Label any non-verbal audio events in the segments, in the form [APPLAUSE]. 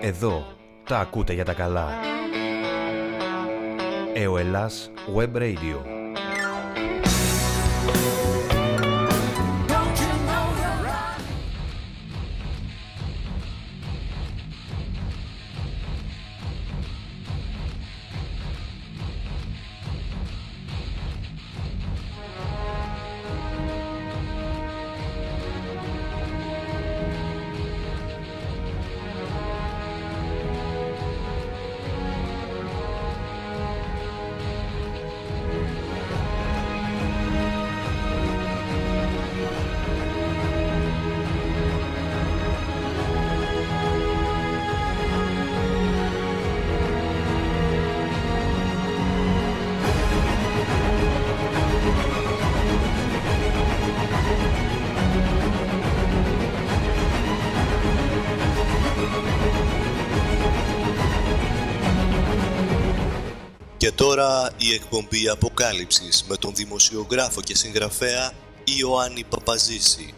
Εδώ τα ακούτε για τα καλά. ΕΟΕΛΑΣ Web Radio. Εκπομπή Αποκάλυψης με τον δημοσιογράφο και συγγραφέα Ιωάννη Παπαζήση.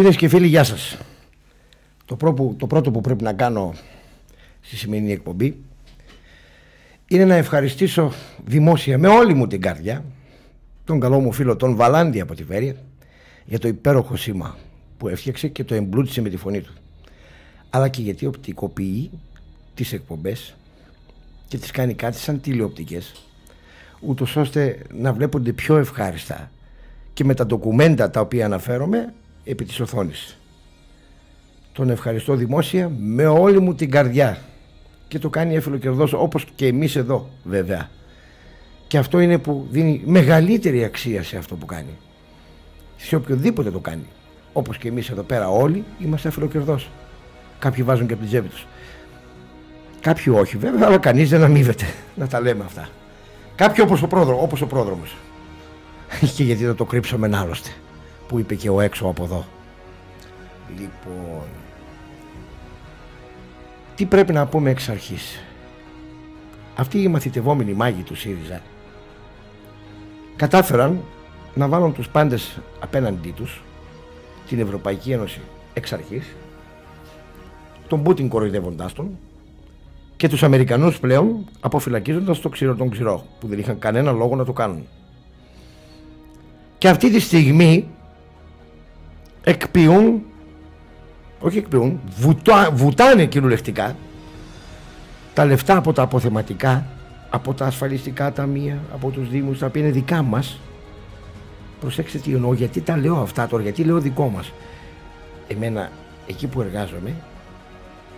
Φίλες και φίλοι, γεια σας. Το πρώτο, το πρώτο που πρέπει να κάνω στη σημερινή εκπομπή είναι να ευχαριστήσω δημόσια με όλη μου την καρδιά τον καλό μου φίλο τον Βαλάντι από τη Βέρεια για το υπέροχο σήμα που έφτιαξε και το εμπλούτησε με τη φωνή του. Αλλά και γιατί οπτικοποιεί τις εκπομπές και τις κάνει κάτι σαν τηλεοπτικές ούτως ώστε να βλέπονται πιο ευχάριστα και με τα ντοκουμέντα τα οποία αναφέρομαι επί της οθόνης. Τον ευχαριστώ δημόσια με όλη μου την καρδιά και το κάνει κερδός όπως και εμείς εδώ βέβαια. Και αυτό είναι που δίνει μεγαλύτερη αξία σε αυτό που κάνει. Σε οποιοδήποτε το κάνει. Όπως και εμείς εδώ πέρα όλοι είμαστε κερδός. Κάποιοι βάζουν και από την τσέπη τους. Κάποιοι όχι βέβαια, αλλά κανείς δεν αμείβεται να τα λέμε αυτά. Κάποιοι όπως ο, πρόδρο, όπως ο πρόδρομος. [LAUGHS] και γιατί να το κρύψουμε άλλωστε που είπε και ο έξω από εδώ. Λοιπόν, τι πρέπει να πούμε εξ αρχής. Αυτοί οι μαθητευόμενοι μάγοι του ΣΥΡΙΖΑ κατάφεραν να βάλουν τους πάντες απέναντί τους την Ευρωπαϊκή Ένωση εξ αρχής τον Πούτιν κοροϊδεύοντάς τον και τους Αμερικανούς πλέον αποφυλακίζοντας το ξηρό τον ξηρό που δεν είχαν κανένα λόγο να το κάνουν. Και αυτή τη στιγμή εκποιούν όχι εκποιούν, βουτά, βουτάνε κυριολεκτικά τα λεφτά από τα αποθεματικά από τα ασφαλιστικά ταμεία από τους δήμους τα οποία είναι δικά μας. Προσέξτε τι εννοώ γιατί τα λέω αυτά τώρα γιατί λέω δικό μας. Εμένα εκεί που εργάζομαι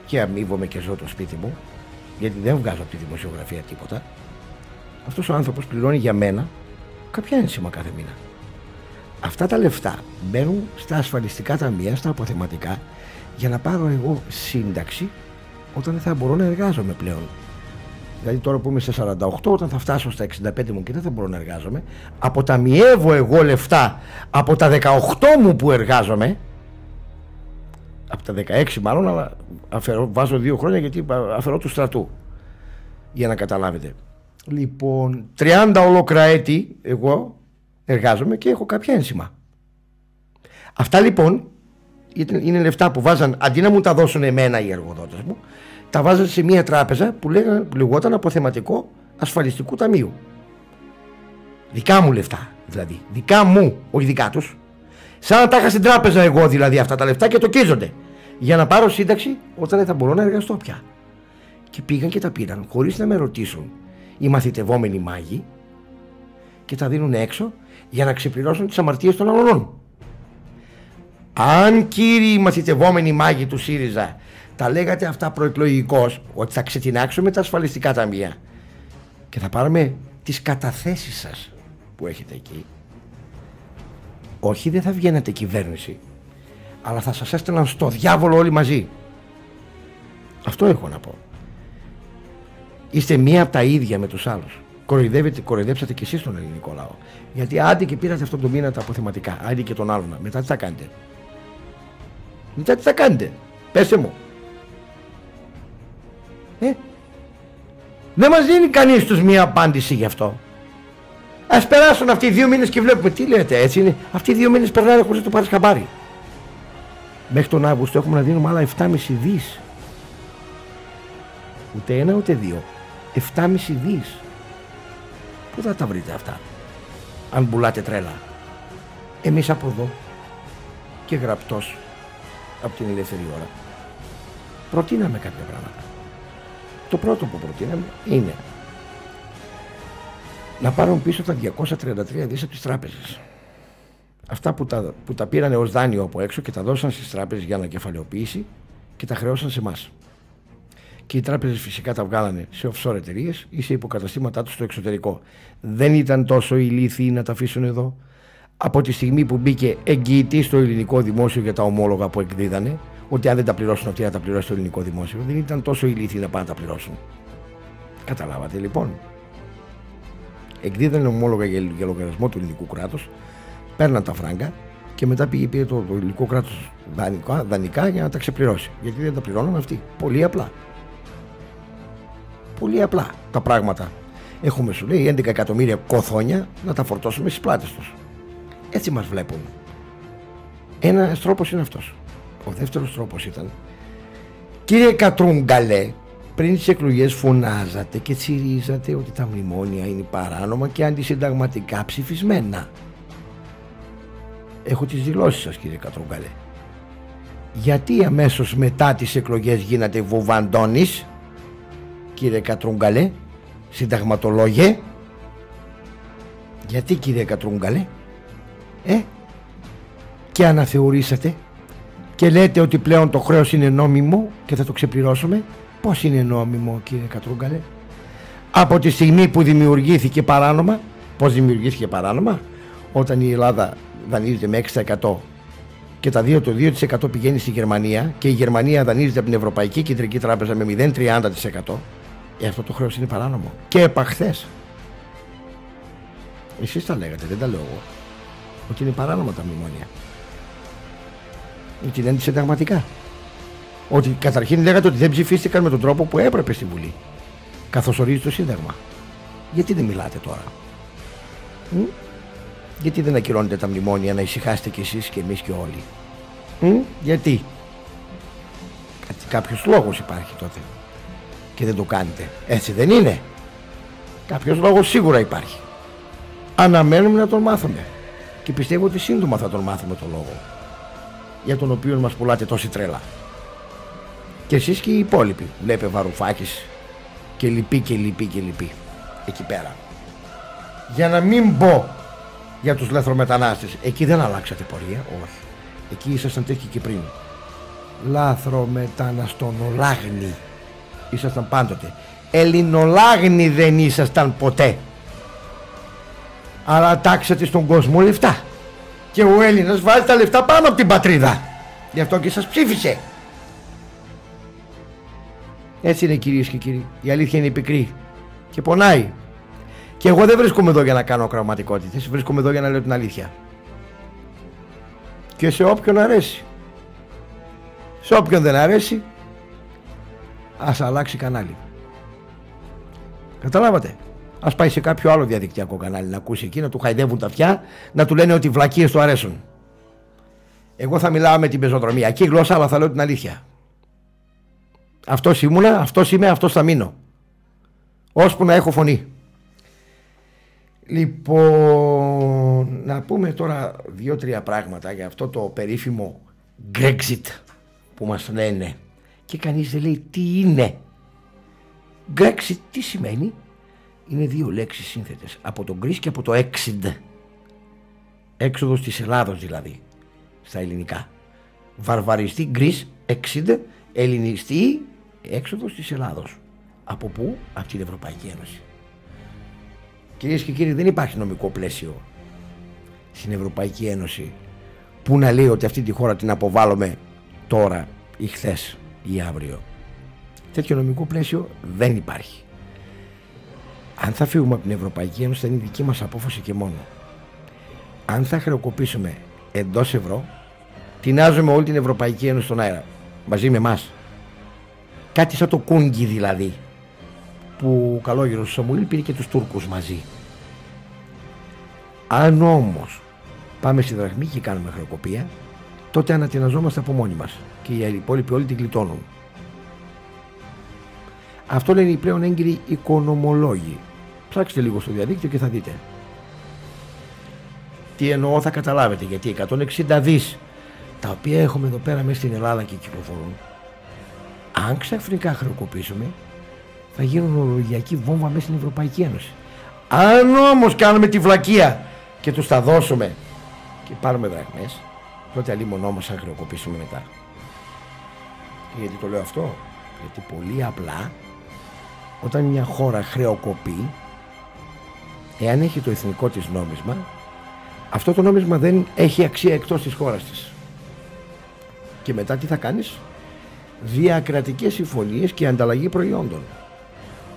και αμείβομαι και ζω το σπίτι μου γιατί δεν βγάζω από τη δημοσιογραφία τίποτα αυτός ο άνθρωπος πληρώνει για μένα κάποια ένσημα κάθε μήνα Αυτά τα λεφτά μπαίνουν στα ασφαλιστικά ταμεία, στα αποθεματικά για να πάρω εγώ σύνταξη όταν δεν θα μπορώ να εργάζομαι πλέον. Δηλαδή τώρα που είμαι στα 48, όταν θα φτάσω στα 65 μου και δεν θα μπορώ να εργάζομαι, αποταμιεύω εγώ λεφτά από τα 18 μου που εργάζομαι, από τα 16 μάλλον, αλλά αφαιρώ, βάζω δύο χρόνια γιατί αφαιρώ του στρατού. Για να καταλάβετε. Λοιπόν, 30 ολόκληρα έτη εγώ εργάζομαι και έχω κάποια ένσημα. Αυτά λοιπόν είναι λεφτά που βάζαν, αντί να μου τα δώσουν εμένα οι εργοδότες μου, τα βάζαν σε μια τράπεζα που, λέγαν, που λεγόταν αποθεματικό ασφαλιστικού ταμείου. Δικά μου λεφτά δηλαδή. Δικά μου, όχι δικά τους. Σαν να τα είχα στην τράπεζα εγώ δηλαδή αυτά τα λεφτά και το κίζονται. Για να πάρω σύνταξη όταν δεν θα μπορώ να εργαστώ πια. Και πήγαν και τα πήραν χωρίς να με ρωτήσουν οι μαθητευόμενοι μάγοι και τα δίνουν έξω για να ξεπληρώσουν τις αμαρτίες των αλλωνών. Αν κύριοι μαθητευόμενοι μάγοι του ΣΥΡΙΖΑ τα λέγατε αυτά προεκλογικώς ότι θα ξετινάξουμε τα ασφαλιστικά ταμεία και θα πάρουμε τις καταθέσεις σας που έχετε εκεί όχι δεν θα βγαίνετε κυβέρνηση αλλά θα σας έστελναν στο διάβολο όλοι μαζί. Αυτό έχω να πω. Είστε μία από τα ίδια με τους άλλους. Κοροϊδεύετε, κοροϊδέψατε και εσείς τον ελληνικό λαό γιατί άντε και πήρατε αυτόν τον μήνα τα αποθεματικά άντε και τον άλλον μετά τι θα κάνετε; Μετά τι θα κάνετε; Πέστε μου ε, δεν μας δίνει κανείς τους μία απάντηση γι' αυτό. Ας περάσουν αυτοί οι δύο μήνες και βλέπουμε τι λέτε έτσι είναι. Αυτοί οι δύο μήνες περνάνε χωρίς να το πάρεις χαμπάρι. Μέχρι τον Αύγουστο έχουμε να δίνουμε άλλα 7,5 δις. Ούτε ένα ούτε δύο. 7,5 δις. Πού θα τα βρείτε αυτά; Αν πουλάτε τρέλα. Εμείς από εδώ και γραπτός από την ελεύθερη ώρα προτείναμε κάποια πράγματα. Το πρώτο που προτείναμε είναι να πάρουν πίσω τα 233 δις από τις τράπεζες. Αυτά που τα, που τα πήραν ως δάνειο από έξω και τα δώσαν στις τράπεζες για ανακεφαλαιοποίηση και τα χρεώσαν σε εμάς. Και οι τράπεζες φυσικά τα βγάλανε σε offshore εταιρείες ή σε υποκαταστήματά τους στο εξωτερικό. Δεν ήταν τόσο ηλίθιοι να τα αφήσουν εδώ. Από τη στιγμή που μπήκε εγγυητή στο ελληνικό δημόσιο για τα ομόλογα που εκδίδανε, ότι αν δεν τα πληρώσουν αυτοί να τα πληρώσει το ελληνικό δημόσιο. Δεν ήταν τόσο ηλίθιοι να πάνε να τα πληρώσουν. Καταλάβατε λοιπόν. Εκδίδανε ομόλογα για, για λογαριασμό του ελληνικού κράτους, παίρναν τα φράγκα και μετά πήγε πήρε το, το ελληνικό κράτος δανεικά, δανεικά για να τα ξεπληρώσει. Γιατί δεν τα πληρώνουν αυτοί. Πολύ απλά. Πολύ απλά τα πράγματα. Έχουμε σου λέει 11 εκατομμύρια κοθόνια να τα φορτώσουμε στις πλάτες τους. Έτσι μας βλέπουν. Ένας τρόπος είναι αυτός. Ο δεύτερος τρόπος ήταν Κύριε Κατρούγκαλε πριν τις εκλογές φωνάζατε και τσιρίζατε ότι τα μνημόνια είναι παράνομα και αντισυνταγματικά ψηφισμένα. Έχω τις δηλώσεις σας κύριε Κατρούγκαλε. Γιατί αμέσως μετά τις εκλογές γίνατε βουβαντώνης κύριε Κατρούγκαλε, συνταγματολόγε. Γιατί κύριε Κατρούγκαλε, ε, και αναθεωρήσατε και λέτε ότι πλέον το χρέος είναι νόμιμο και θα το ξεπληρώσουμε. Πώς είναι νόμιμο κύριε Κατρούγκαλε; Από τη στιγμή που δημιουργήθηκε παράνομα, πώς δημιουργήθηκε παράνομα, όταν η Ελλάδα δανείζεται με 6% και τα 2, το 2% πηγαίνει στη Γερμανία και η Γερμανία δανείζεται από την Ευρωπαϊκή Κεντρική Τράπεζα με 0,30% ε, αυτό το χρέος είναι παράνομο. Και επαχθές. Εσείς τα λέγατε, δεν τα λέω εγώ. Ότι είναι παράνομα τα μνημόνια ότι είναι αντισυνταγματικά. Ότι καταρχήν λέγατε ότι δεν ψηφίστηκαν με τον τρόπο που έπρεπε στη Βουλή. Καθώς ορίζει το Σύνταγμα. Γιατί δεν μιλάτε τώρα; Μ; Γιατί δεν ακυρώνετε τα μνημόνια να ησυχάσετε κι εσείς και εμείς και όλοι; Μ; Γιατί; Κάποιος λόγος υπάρχει τότε. Και δεν το κάνετε. Έτσι δεν είναι. Κάποιος λόγος σίγουρα υπάρχει. Αναμένουμε να τον μάθουμε. Και πιστεύω ότι σύντομα θα τον μάθουμε τον λόγο για τον οποίο μας πουλάτε τόση τρέλα. Και εσείς και οι υπόλοιποι. Βλέπε Βαρουφάκης και λυπή και λυπή και λυπή. Εκεί πέρα. Για να μην πω για τους λαθρομετανάστες. Εκεί δεν αλλάξατε πορεία. Όχι. Εκεί ήσασταν τέτοιοι και πριν. Λάθρομεταναστονολάγνη. Ήσασταν πάντοτε. Ελληνολάγνη δεν ήσασταν ποτέ. Αλλά τάξατε στον κόσμο λεφτά. Και ο Έλληνας βάζει τα λεφτά πάνω από την πατρίδα. Γι' αυτό και σας ψήφισε. Έτσι είναι κυρίες και κύριοι. Η αλήθεια είναι πικρή. Και πονάει. Και εγώ δεν βρίσκομαι εδώ για να κάνω ακροματικότητες. Βρίσκομαι εδώ για να λέω την αλήθεια. Και σε όποιον αρέσει. Σε όποιον δεν αρέσει. Ας αλλάξει κανάλι. Καταλάβατε; Α πάει σε κάποιο άλλο διαδικτυακό κανάλι να ακούσει εκεί, να του χαϊδεύουν τα αυτιά, να του λένε ότι οι βλακίες του αρέσουν. Εγώ θα μιλάω με την πεζοδρομιακή γλώσσα, αλλά θα λέω την αλήθεια. Αυτός ήμουνα, αυτός είμαι, αυτός θα μείνω. Ώσπου να έχω φωνή. Λοιπόν, να πούμε τώρα δύο-τρία πράγματα για αυτό το περίφημο Brexit που μας λένε και κανείς δεν λέει τι είναι. Brexit τι σημαίνει; Είναι δύο λέξεις σύνθετες από τον Γκρίς και από το Exit έξοδος της Ελλάδος δηλαδή στα ελληνικά βαρβαριστή γκρις 60 ελληνιστή έξοδος της Ελλάδος. Από πού; Από την Ευρωπαϊκή Ένωση. Κυρίες και κύριοι δεν υπάρχει νομικό πλαίσιο στην Ευρωπαϊκή Ένωση που να λέει ότι αυτή τη χώρα την αποβάλλουμε τώρα ή χθες ή αύριο. Τέτοιο νομικό πλαίσιο δεν υπάρχει. Αν θα φύγουμε από την Ευρωπαϊκή Ένωση θα είναι δική μας απόφαση και μόνο. Αν θα χρεοκοπήσουμε εντός ευρώ, τεινάζουμε όλη την Ευρωπαϊκή Ένωση στον αέρα, μαζί με εμάς. Κάτι σαν το κούγκι δηλαδή, που ο καλόγερος Σαμουήλ πήρε και τους Τούρκους μαζί. Αν όμως πάμε στη δραχμή και κάνουμε χρεοκοπία, τότε ανατιναζόμαστε από μόνοι μας και οι υπόλοιποι όλοι την κλειτώνουν. Αυτό λένε οι πλέον έγκυροι οικονομολόγοι. Ψάξτε λίγο στο διαδίκτυο και θα δείτε. Τι εννοώ θα καταλάβετε γιατί 160 δις τα οποία έχουμε εδώ πέρα μέσα στην Ελλάδα και κυκλοφορούν αν ξαφνικά χρεοκοπήσουμε θα γίνουν ορολογιακή βόμβα μέσα στην Ευρωπαϊκή Ένωση. Αν όμως κάνουμε τη βλακεία και τους τα δώσουμε και πάρουμε δραχμές τότε αλλή μονό μας θα χρεοκοπήσουμε μετά. Γιατί το λέω αυτό, γιατί πολύ απλά όταν μια χώρα χρεοκοπεί εάν έχει το εθνικό της νόμισμα αυτό το νόμισμα δεν έχει αξία εκτός της χώρας της. Και μετά τι θα κάνεις; Διακρατικές συμφωνίες και ανταλλαγή προϊόντων.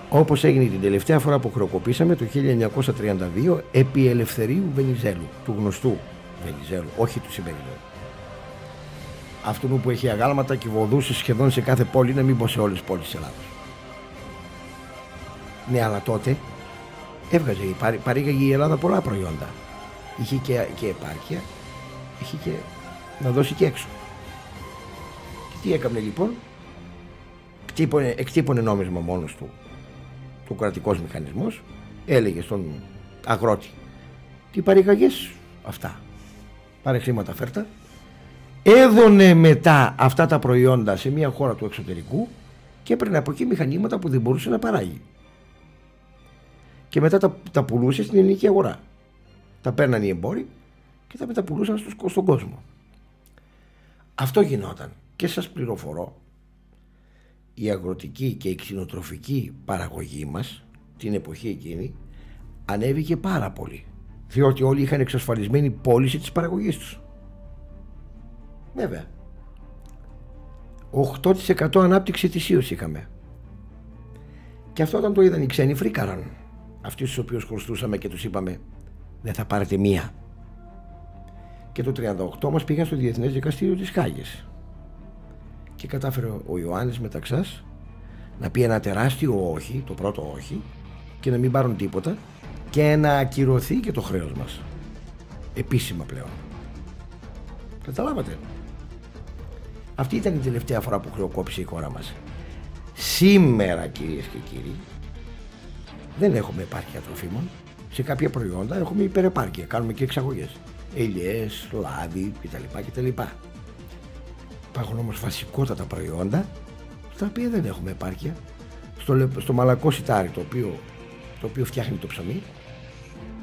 Όπως έγινε την τελευταία φορά που χρεοκοπήσαμε το 1932 επί Ελευθερίου Βενιζέλου, του γνωστού Βενιζέλου, όχι του σημερινού. Αυτού που έχει αγάλματα και βοδούσες σχεδόν σε κάθε πόλη, να μην πω σε όλες τις πόλεις της Ελλάδας. Ναι, αλλά τότε έβγαζε, παρήγαγε η Ελλάδα πολλά προϊόντα. Είχε και, και επάρκεια, είχε και να δώσει και έξω. Και τι έκανε λοιπόν, εκτύπωνε, εκτύπωνε νόμισμα μόνος του, του κρατικός μηχανισμός, έλεγε στον αγρότη, τι παρήγαγες, αυτά, πάρε χρήματα φέρτα, έδωνε μετά αυτά τα προϊόντα σε μια χώρα του εξωτερικού και έπαιρνε από εκεί μηχανήματα που δεν μπορούσε να παράγει και μετά τα, τα πουλούσε στην ελληνική αγορά. Τα παίρναν οι εμπόροι και τα μεταπουλούσαν στο, στον κόσμο. Αυτό γινόταν και σας πληροφορώ η αγροτική και η κτηνοτροφική παραγωγή μας την εποχή εκείνη ανέβηκε πάρα πολύ διότι όλοι είχαν εξασφαλισμένη πώληση της παραγωγής τους. Βέβαια. 8% ανάπτυξη της είχαμε. Και αυτό όταν το είδαν οι ξένοι φρίκαραν αυτοί στους οποίους χρωστούσαμε και τους είπαμε δεν θα πάρετε μία. Και το 38 μας πήγαν στο Διεθνές Δικαστήριο της Χάγης. Και κατάφερε ο Ιωάννης Μεταξάς να πει ένα τεράστιο όχι, το πρώτο όχι, και να μην πάρουν τίποτα και να ακυρωθεί και το χρέος μας. Επίσημα πλέον. Καταλάβατε. Αυτή ήταν η τελευταία φορά που χρεοκόπησε η χώρα μας. Σήμερα κυρίες και κύριοι δεν έχουμε επάρκεια τροφίμων. Σε κάποια προϊόντα έχουμε υπερεπάρκεια, κάνουμε και εξαγωγές. Ελιές, λάδι κτλ. κτλ. Υπάρχουν όμως βασικότατα προϊόντα στα οποία δεν έχουμε επάρκεια. Στο, στο μαλακό σιτάρι το οποίο, το οποίο φτιάχνει το ψωμί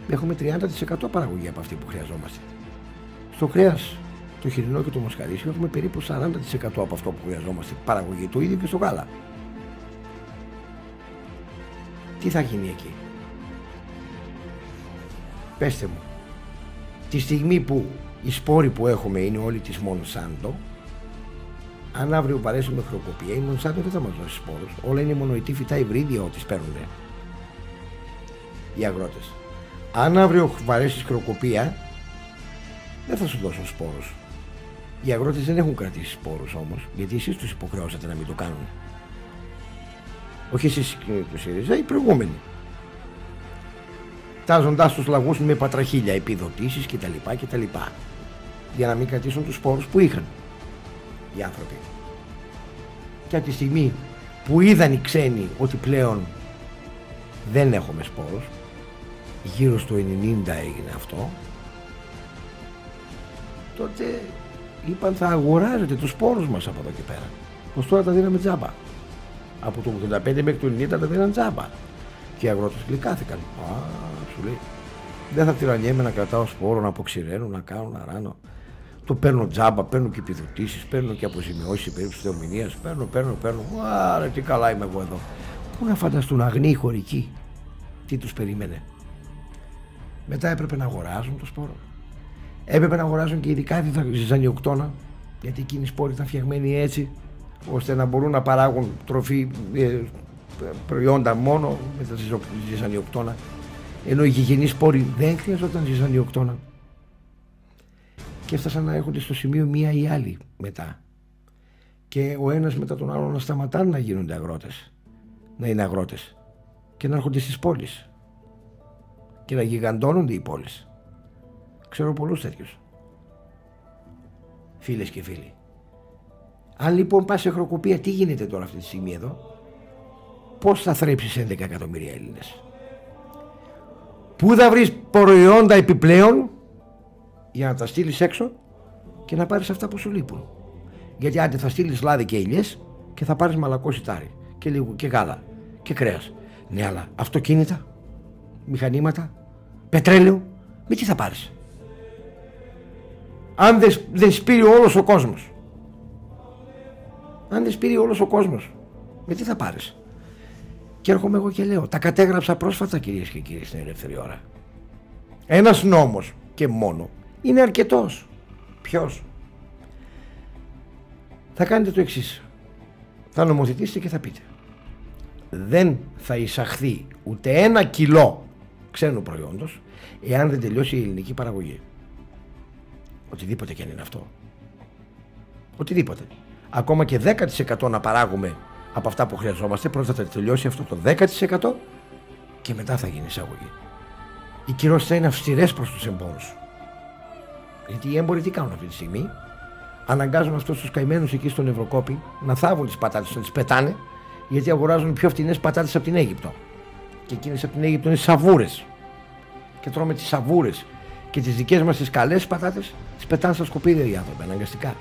έχουμε 30% παραγωγή από αυτή που χρειαζόμαστε. Στο κρέα, το χοιρινό και το μοσχαρίσιο έχουμε περίπου 40% από αυτό που χρειαζόμαστε παραγωγή. Το ίδιο και στο γάλα τι θα γίνει εκεί; Πέστε μου, τη στιγμή που οι σπόροι που έχουμε είναι όλοι της Μονσάντο, αν αύριο παρέσουμε χροκοπία, η Μονσάντο δεν θα μας δώσει σπόρους. Όλα είναι μονοητή φυτά υβρίδια ό,τι παίρνουν οι αγρότες. Αν αύριο βαρέσεις χροκοπία, δεν θα σου δώσουν σπόρους. Οι αγρότες δεν έχουν κρατήσει σπόρους όμως, γιατί εσείς τους υποχρεώσατε να μην το κάνουν. Όχι εσείς του ΣΥΡΙΖΑ, οι προηγούμενοι. Τάζοντάς τους λαγούς με πατραχίλια επιδοτήσεις κτλ. κτλ. Για να μην κρατήσουν τους σπόρους που είχαν οι άνθρωποι. Και από τη στιγμή που είδαν οι ξένοι ότι πλέον δεν έχουμε σπόρους, γύρω στο 90 έγινε αυτό, τότε είπαν θα αγοράζετε τους σπόρους μας από εδώ και πέρα. Πως τώρα τα δίναμε τζάμπα. Από το 85 μέχρι το 90 τα δίναν τζάμπα. Και οι αγρότες γλυκάθηκαν. Α, σου λέει. Δεν θα τυραννιέμαι να κρατάω σπόρο, να αποξηραίνω, να κάνω, να ράνω. Το παίρνω τζάμπα, παίρνω και επιδοτήσεις, παίρνω και αποζημιώσεις σε περίπτωση θεομηνίας. Παίρνω, παίρνω, παίρνω. Άρα τι καλά είμαι εγώ εδώ. Πού να φανταστούν αγνοί χωρικοί; Τι τους περίμενε. Μετά έπρεπε να αγοράζουν το σπόρο. Έπρεπε να αγοράζουν και ειδικά τη ζυζανιοκτώνα. Γιατί εκείνη η σπόροι ήταν φτιαγμένη έτσι ώστε να μπορούν να παράγουν τροφή ε, προϊόντα μόνο με τα ζυζανιοκτώνα ενώ οι γηγενείς σπόροι δεν χρειαζόταν ζυζανιοκτώνα και έφτασαν να έχονται στο σημείο μία ή άλλη μετά και ο ένας μετά τον άλλο να σταματάνε να γίνονται αγρότες να είναι αγρότες και να έρχονται στις πόλεις και να γιγαντώνονται οι πόλεις ξέρω πολλούς τέτοιους φίλες και φίλοι αν λοιπόν πας σε χροκοπία τι γίνεται τώρα αυτή τη στιγμή εδώ; Πώς θα θρέψεις 11 εκατομμύρια Έλληνες; Πού θα βρεις προϊόντα επιπλέον για να τα στείλεις έξω και να πάρεις αυτά που σου λείπουν; Γιατί άντε θα στείλεις λάδι και ηλιές και θα πάρεις μαλακό σιτάρι και λίγο και γάλα και κρέας. Ναι αλλά αυτοκίνητα, μηχανήματα, πετρέλαιο, με τι θα πάρεις; Αν δεν, δεν σπείρει όλος ο κόσμος. Αν δεν σπείρει όλος ο κόσμος, με τι θα πάρεις; Και έρχομαι εγώ και λέω, τα κατέγραψα πρόσφατα κυρίες και κύριοι στην ελεύθερη ώρα. Ένας νόμος και μόνο είναι αρκετός. Ποιος; Θα κάνετε το εξής. Θα νομοθετήσετε και θα πείτε. Δεν θα εισαχθεί ούτε ένα κιλό ξένου προϊόντος εάν δεν τελειώσει η ελληνική παραγωγή. Οτιδήποτε και αν είναι αυτό. Οτιδήποτε. Ακόμα και 10% να παράγουμε από αυτά που χρειαζόμαστε. Πρώτα θα τελειώσει αυτό το 10% και μετά θα γίνει εισαγωγή. Οι κυρώσεις θα είναι αυστηρές προς τους εμπόρους. Γιατί οι έμποροι τι κάνουν αυτή τη στιγμή; Αναγκάζουν αυτούς τους καημένους εκεί στον Ευρωκόπη να θάβουν τις πατάτες, να τις πετάνε, γιατί αγοράζουν πιο φτηνές πατάτες από την Αίγυπτο. Και εκείνε από την Αίγυπτο είναι σαβούρες. Και τρώμε τις σαβούρες και τις δικές μας τις καλές πατάτες, τις πετάνε στα σκουπίδια οι άνθρωποι αναγκαστικά.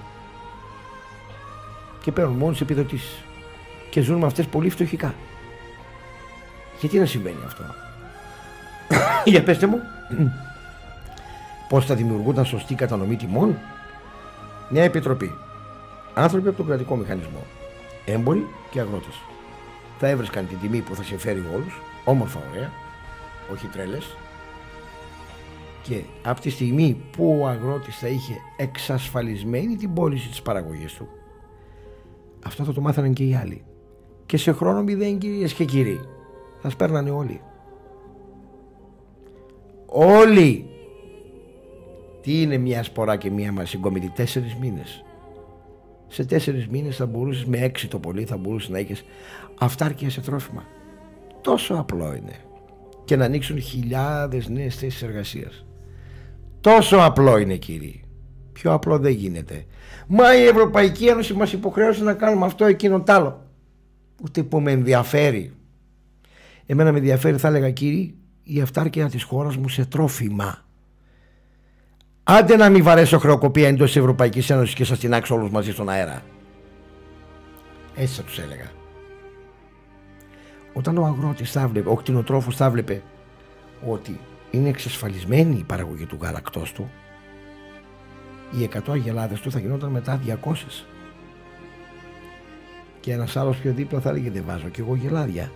Και παίρνουν μόνο τις επιδοτήσεις και ζουν με αυτές πολύ φτωχικά. Γιατί να συμβαίνει αυτό; [COUGHS] Για πέστε μου. [COUGHS] Πώς θα δημιουργούνταν σωστή κατανομή τιμών; Μια επιτροπή. Άνθρωποι από τον κρατικό μηχανισμό. Έμποροι και αγρότες. Θα έβρισκαν την τιμή που θα συμφέρει όλους. Όμορφα ωραία. Όχι τρέλες. Και από τη στιγμή που ο αγρότης θα είχε εξασφαλισμένη την πώληση της παραγωγής του αυτό θα το μάθαιναν και οι άλλοι. Και σε χρόνο μηδέν κυρίες και κύριοι θα σπέρνανε όλοι. Όλοι! Τι είναι μια σπορά και μια μας συγκομιδή τέσσερις μήνες. Σε τέσσερις μήνες θα μπορούσες με έξι το πολύ θα μπορούσες να έχεις αυτάρκεια σε τρόφιμα τόσο απλό είναι και να ανοίξουν χιλιάδες νέες θέσεις εργασίας τόσο απλό είναι κύριοι πιο απλό δεν γίνεται μα η Ευρωπαϊκή Ένωση μας υποχρέωσε να κάνουμε αυτό εκείνο τ' άλλο ούτε που με ενδιαφέρει. Εμένα με ενδιαφέρει θα έλεγα κύριε η αυτάρκεια της χώρας μου σε τρόφιμα. Άντε να μην βαρέσω χρεοκοπία εντός της Ευρωπαϊκής Ένωσης και σας τεινάξω όλους μαζί στον αέρα. Έτσι θα τους έλεγα. Όταν ο αγρότης θα βλέπει, ο κτηνοτρόφος θα βλέπει ότι είναι εξασφαλισμένη η παραγωγή του γάλακτό του, οι 100 αγελάδες του θα γινόταν μετά 200. Και ένας άλλος πιο δίπλα θα έλεγε δεν βάζω και εγώ γελάδια.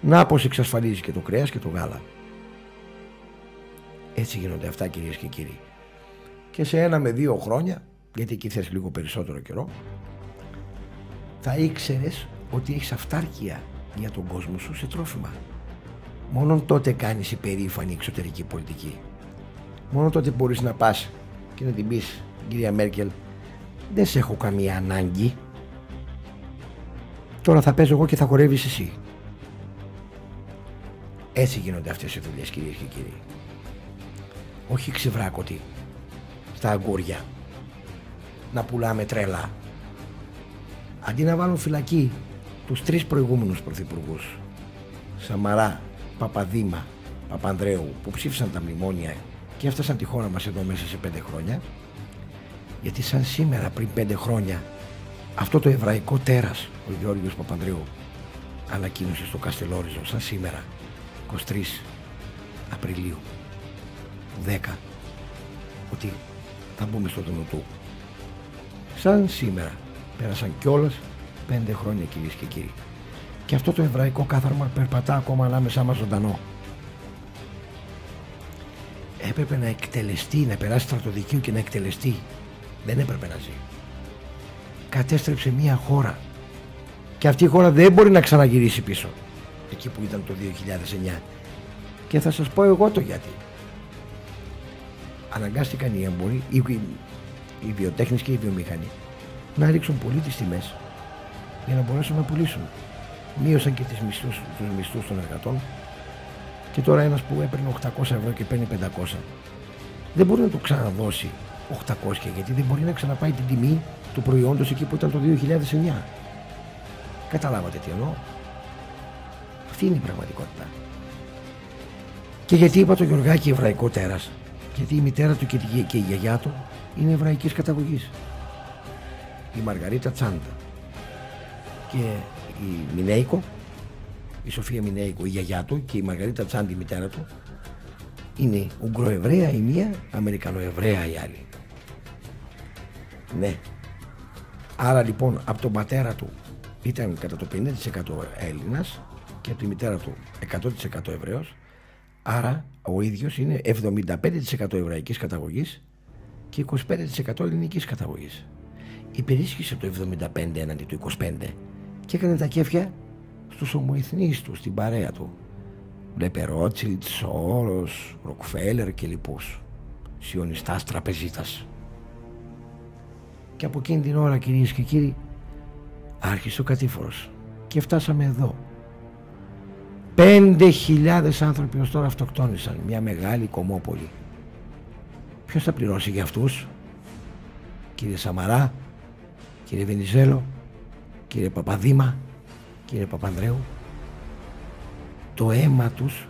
Να πως εξασφαλίζει και το κρέας και το γάλα. Έτσι γίνονται αυτά κυρίες και κύριοι. Και σε ένα με δύο χρόνια, γιατί εκεί θες λίγο περισσότερο καιρό, θα ήξερες ότι έχεις αυτάρκεια για τον κόσμο σου σε τρόφιμα. Μόνο τότε κάνεις υπερήφανη εξωτερική πολιτική. Μόνο τότε μπορείς να πας και να την πεις, κυρία Μέρκελ, δεν σε έχω καμία ανάγκη Τώρα θα παίζω εγώ και θα χορεύεις εσύ. Έτσι γίνονται αυτές οι δουλειές κυρίες και κύριοι. Όχι ξεβράκωτοι στα αγκούρια να πουλάμε τρέλα. Αντί να βάλουν φυλακή τους τρεις προηγούμενους πρωθυπουργούς Σαμαρά, Παπαδήμα, Παπανδρέου που ψήφισαν τα μνημόνια και έφτασαν τη χώρα μας εδώ μέσα σε πέντε χρόνια γιατί σαν σήμερα πριν πέντε χρόνια αυτό το εβραϊκό τέρας ο Γιώργος Παπανδρέου ανακοίνωσε στο Καστελόριζο σαν σήμερα 23 Απριλίου 10 ότι θα μπούμε στο του. Σαν σήμερα πέρασαν κιόλας πέντε χρόνια κυρίες και κύριοι. Και αυτό το εβραϊκό κάθαρμα περπατά ακόμα ανάμεσά μας ζωντανό. Έπρεπε να εκτελεστεί, να περάσει στρατοδικείο και να εκτελεστεί. Δεν έπρεπε να ζει. Κατέστρεψε μια χώρα. Και αυτή η χώρα δεν μπορεί να ξαναγυρίσει πίσω. Εκεί που ήταν το 2009. Και θα σας πω εγώ το γιατί. Αναγκάστηκαν οι εμποροί, οι, οι, οι βιοτέχνες και οι βιομηχανοί να ρίξουν πολύ τις τιμές για να μπορέσουν να πουλήσουν. Μείωσαν και τις μισθούς, τους μισθούς των εργατών και τώρα ένας που έπαιρνε 800 ευρώ και παίρνει 500 δεν μπορεί να το ξαναδώσει 800 γιατί δεν μπορεί να ξαναπάει την τιμή του προϊόντος εκεί που ήταν το 2009. Καταλάβατε τι εννοώ. Αυτή είναι η πραγματικότητα. Και γιατί είπα το Γιωργάκη εβραϊκό τέρας. Γιατί η μητέρα του και η γιαγιά του είναι εβραϊκής καταγωγής. Η Μαργαρίτα Τσάντα και η Μινέικο, η Σοφία Μινέικο, η γιαγιά του και η Μαργαρίτα Τσάντα η μητέρα του είναι Ουγγροεβραία η μία, Αμερικανοεβραία η άλλη. Ναι. Άρα λοιπόν από τον πατέρα του ήταν κατά το 50% Έλληνας και από τη μητέρα του 100% Εβραίος άρα ο ίδιος είναι 75% εβραϊκής καταγωγής και 25% ελληνικής καταγωγής υπερίσχυσε το 75 έναντι του 25 και έκανε τα κέφια στους ομοεθνείς του, στην παρέα του. Βλέπε Ρότσιλτ, Σόρος, Ροκφέλερ και λοιπούς. Σιωνιστάς τραπεζίτας. Και από εκείνη την ώρα κυρίες και κύριοι άρχισε ο κατήφορος. Και φτάσαμε εδώ. Πέντε χιλιάδες άνθρωποι ως τώρα αυτοκτόνησαν, μια μεγάλη κομμόπολη. Ποιος θα πληρώσει για αυτούς, κύριε Σαμαρά, κύριε Βενιζέλο, κύριε Παπαδήμα, κύριε Παπανδρέου. Το αίμα τους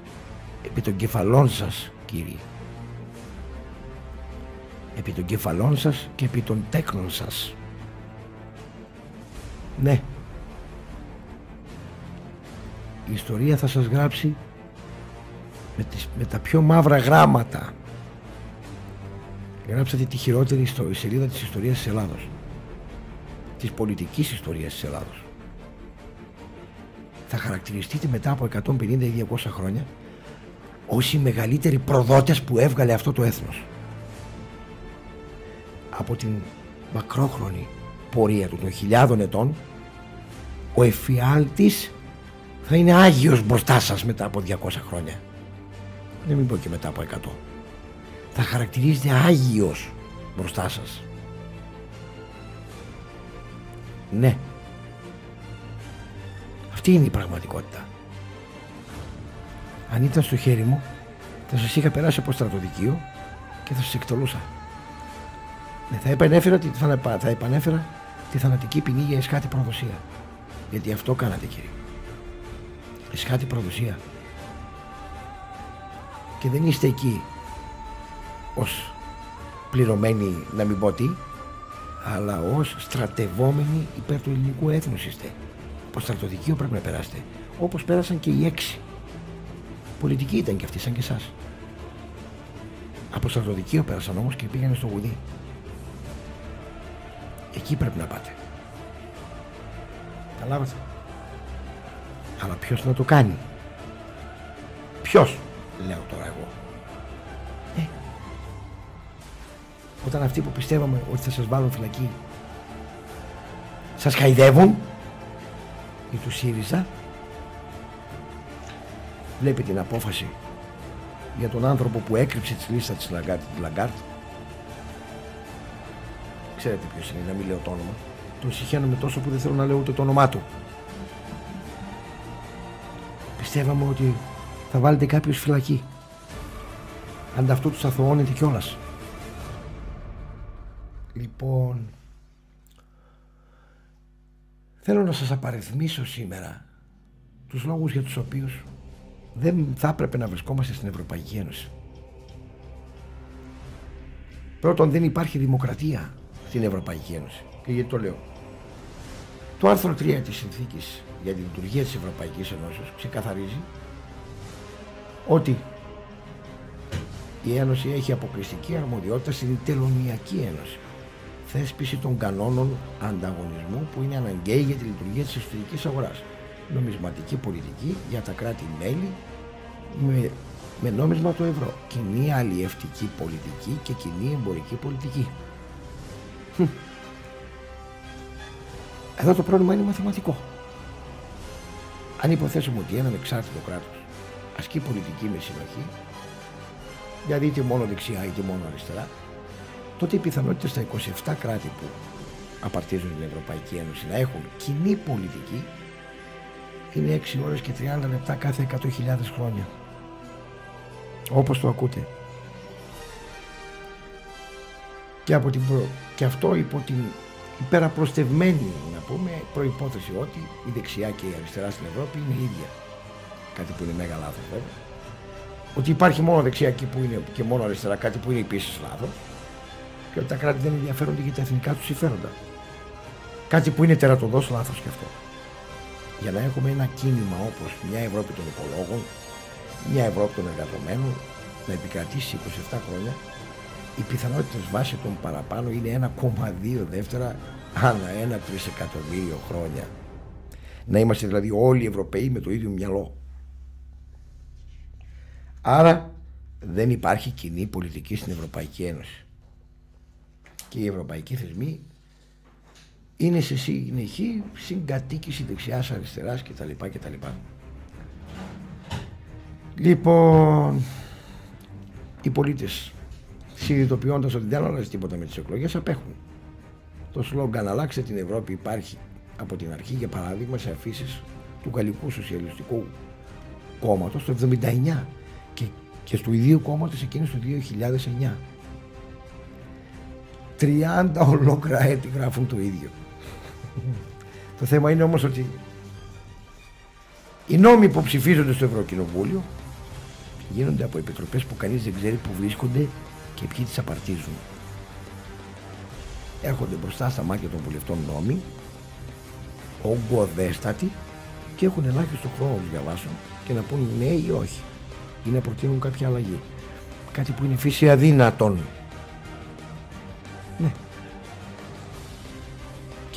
επί των κεφαλών σας, κύριε. Επί των κεφαλών σας και επί των τέκνων σας. Ναι. Η ιστορία θα σας γράψει με, τις, με τα πιο μαύρα γράμματα. Γράψατε τη χειρότερη ιστορία, σελίδα της ιστορίας της Ελλάδος. Της πολιτικής ιστορίας της Ελλάδος. Θα χαρακτηριστείτε μετά από 150 ή 200 χρόνια ως οι μεγαλύτεροι προδότες που έβγαλε αυτό το έθνος. Από την μακρόχρονη πορεία του των χιλιάδων ετών ο εφιάλτης θα είναι άγιος μπροστά σας μετά από 200 χρόνια δεν μην πω και μετά από 100 θα χαρακτηρίζεται άγιος μπροστά σας ναι αυτή είναι η πραγματικότητα αν ήταν στο χέρι μου θα σας είχα περάσει από στρατοδικείο και θα σας εκτολούσα ναι, θα επανέφερα, θα, θα επανέφερα τη θανατική ποινή για εσχάτη προδοσία. Γιατί αυτό κάνατε κύριε. Εσχάτη προδοσία. Και δεν είστε εκεί ως πληρωμένοι να μην πω τι, αλλά ως στρατευόμενοι υπέρ του ελληνικού έθνους είστε. Από στρατοδικείο πρέπει να περάσετε. Όπως πέρασαν και οι έξι. Πολιτικοί ήταν και αυτοί σαν και εσάς. Από στρατοδικείο πέρασαν όμως και πήγανε στο γουδί. Εκεί πρέπει να πάτε. Καταλάβατε. Αλλά ποιος να το κάνει; Ποιος, λέω τώρα εγώ; Όταν αυτοί που πιστεύαμε ότι θα σας βάλουν φυλακή σας χαϊδεύουν ή του ΣΥΡΙΖΑ βλέπει την απόφαση για τον άνθρωπο που έκρυψε τη λίστα της Λαγκάρντ Ξέρετε ποιος είναι, να μην λέω το όνομα. Τον συχαίνομαι τόσο που δεν θέλω να λέω ούτε το όνομά του. Πιστεύαμε ότι θα βάλετε κάποιος φυλακή. Ανταυτού τους αθωώνεται κιόλας. Λοιπόν, θέλω να σας απαριθμίσω σήμερα τους λόγους για τους οποίους δεν θα έπρεπε να βρισκόμαστε στην Ευρωπαϊκή Ένωση. Πρώτον δεν υπάρχει δημοκρατία στην Ευρωπαϊκή Ένωση. Και γιατί το λέω; Το άρθρο 3 της συνθήκης για τη λειτουργία της Ευρωπαϊκής Ένωσης ξεκαθαρίζει ότι η Ένωση έχει αποκλειστική αρμοδιότητα στην Τελωνιακή Ένωση. Θέσπιση των κανόνων ανταγωνισμού που είναι αναγκαίοι για τη λειτουργία της εσωτερικής αγοράς. Νομισματική πολιτική για τα κράτη-μέλη με, με νόμισμα το ευρώ. Κοινή αλλιευτική πολιτική και κοινή εμπορική πολιτική. Εδώ το πρόβλημα είναι μαθηματικό. Αν υποθέσουμε ότι ένα εξάρτητο κράτος ασκεί πολιτική με συνοχή, δηλαδή είτε μόνο δεξιά είτε μόνο αριστερά, τότε οι πιθανότητες στα 27 κράτη που απαρτίζουν την Ευρωπαϊκή Ένωση να έχουν κοινή πολιτική είναι 6 ώρες και 30 λεπτά κάθε 100.000 χρόνια. Όπως το ακούτε. Και, από την και αυτό υπό την υπεραπροστευμένη να πούμε προϋπόθεση ότι η δεξιά και η αριστερά στην Ευρώπη είναι ίδια. Κάτι που είναι μεγάλο λάθος βέβαια. Ότι υπάρχει μόνο δεξιά εκεί που είναι και μόνο αριστερά, κάτι που είναι επίσης λάθος. Και ότι τα κράτη δεν ενδιαφέρονται για τα εθνικά τους συμφέροντα. Κάτι που είναι τερατοδό λάθος και αυτό. Για να έχουμε ένα κίνημα όπως μια Ευρώπη των οικολόγων, μια Ευρώπη των εργαζομένων, να επικρατήσει 27 χρόνια, οι πιθανότητε βάσης των παραπάνω είναι 1,2 δεύτερα ανά ένα τρισεκατομμύριο χρόνια. Να είμαστε δηλαδή όλοι οι Ευρωπαίοι με το ίδιο μυαλό. Άρα δεν υπάρχει κοινή πολιτική στην Ευρωπαϊκή Ένωση. Και οι ευρωπαϊκοί θεσμοί είναι σε συνεχή συγκατοίκηση δεξιάς αριστεράς κτλ. κτλ. Λοιπόν, οι πολίτες συνειδητοποιώντας ότι δεν αλλάζει τίποτα με τις εκλογές απέχουν. Το σλόγγαν άλλαξε την Ευρώπη υπάρχει από την αρχή για παράδειγμα σε αφίσες του Γαλλικού Σοσιαλιστικού Κόμματος το 1979 και, και στου ιδίου κόμματος εκείνης του 2009. 30 ολόκληρα έτη γράφουν το ίδιο. το θέμα είναι όμως ότι οι νόμοι που ψηφίζονται στο Ευρωκοινοβούλιο γίνονται από επιτροπές που κανείς δεν ξέρει που βρίσκονται και ποιοι τις απαρτίζουν. Έρχονται μπροστά στα μάτια των βουλευτών νόμοι, ογκοδέστατοι και έχουν ελάχιστο χρόνο να διαβάσουν και να πούν ναι ή όχι ή να προτείνουν κάποια αλλαγή. Κάτι που είναι φύση αδύνατον.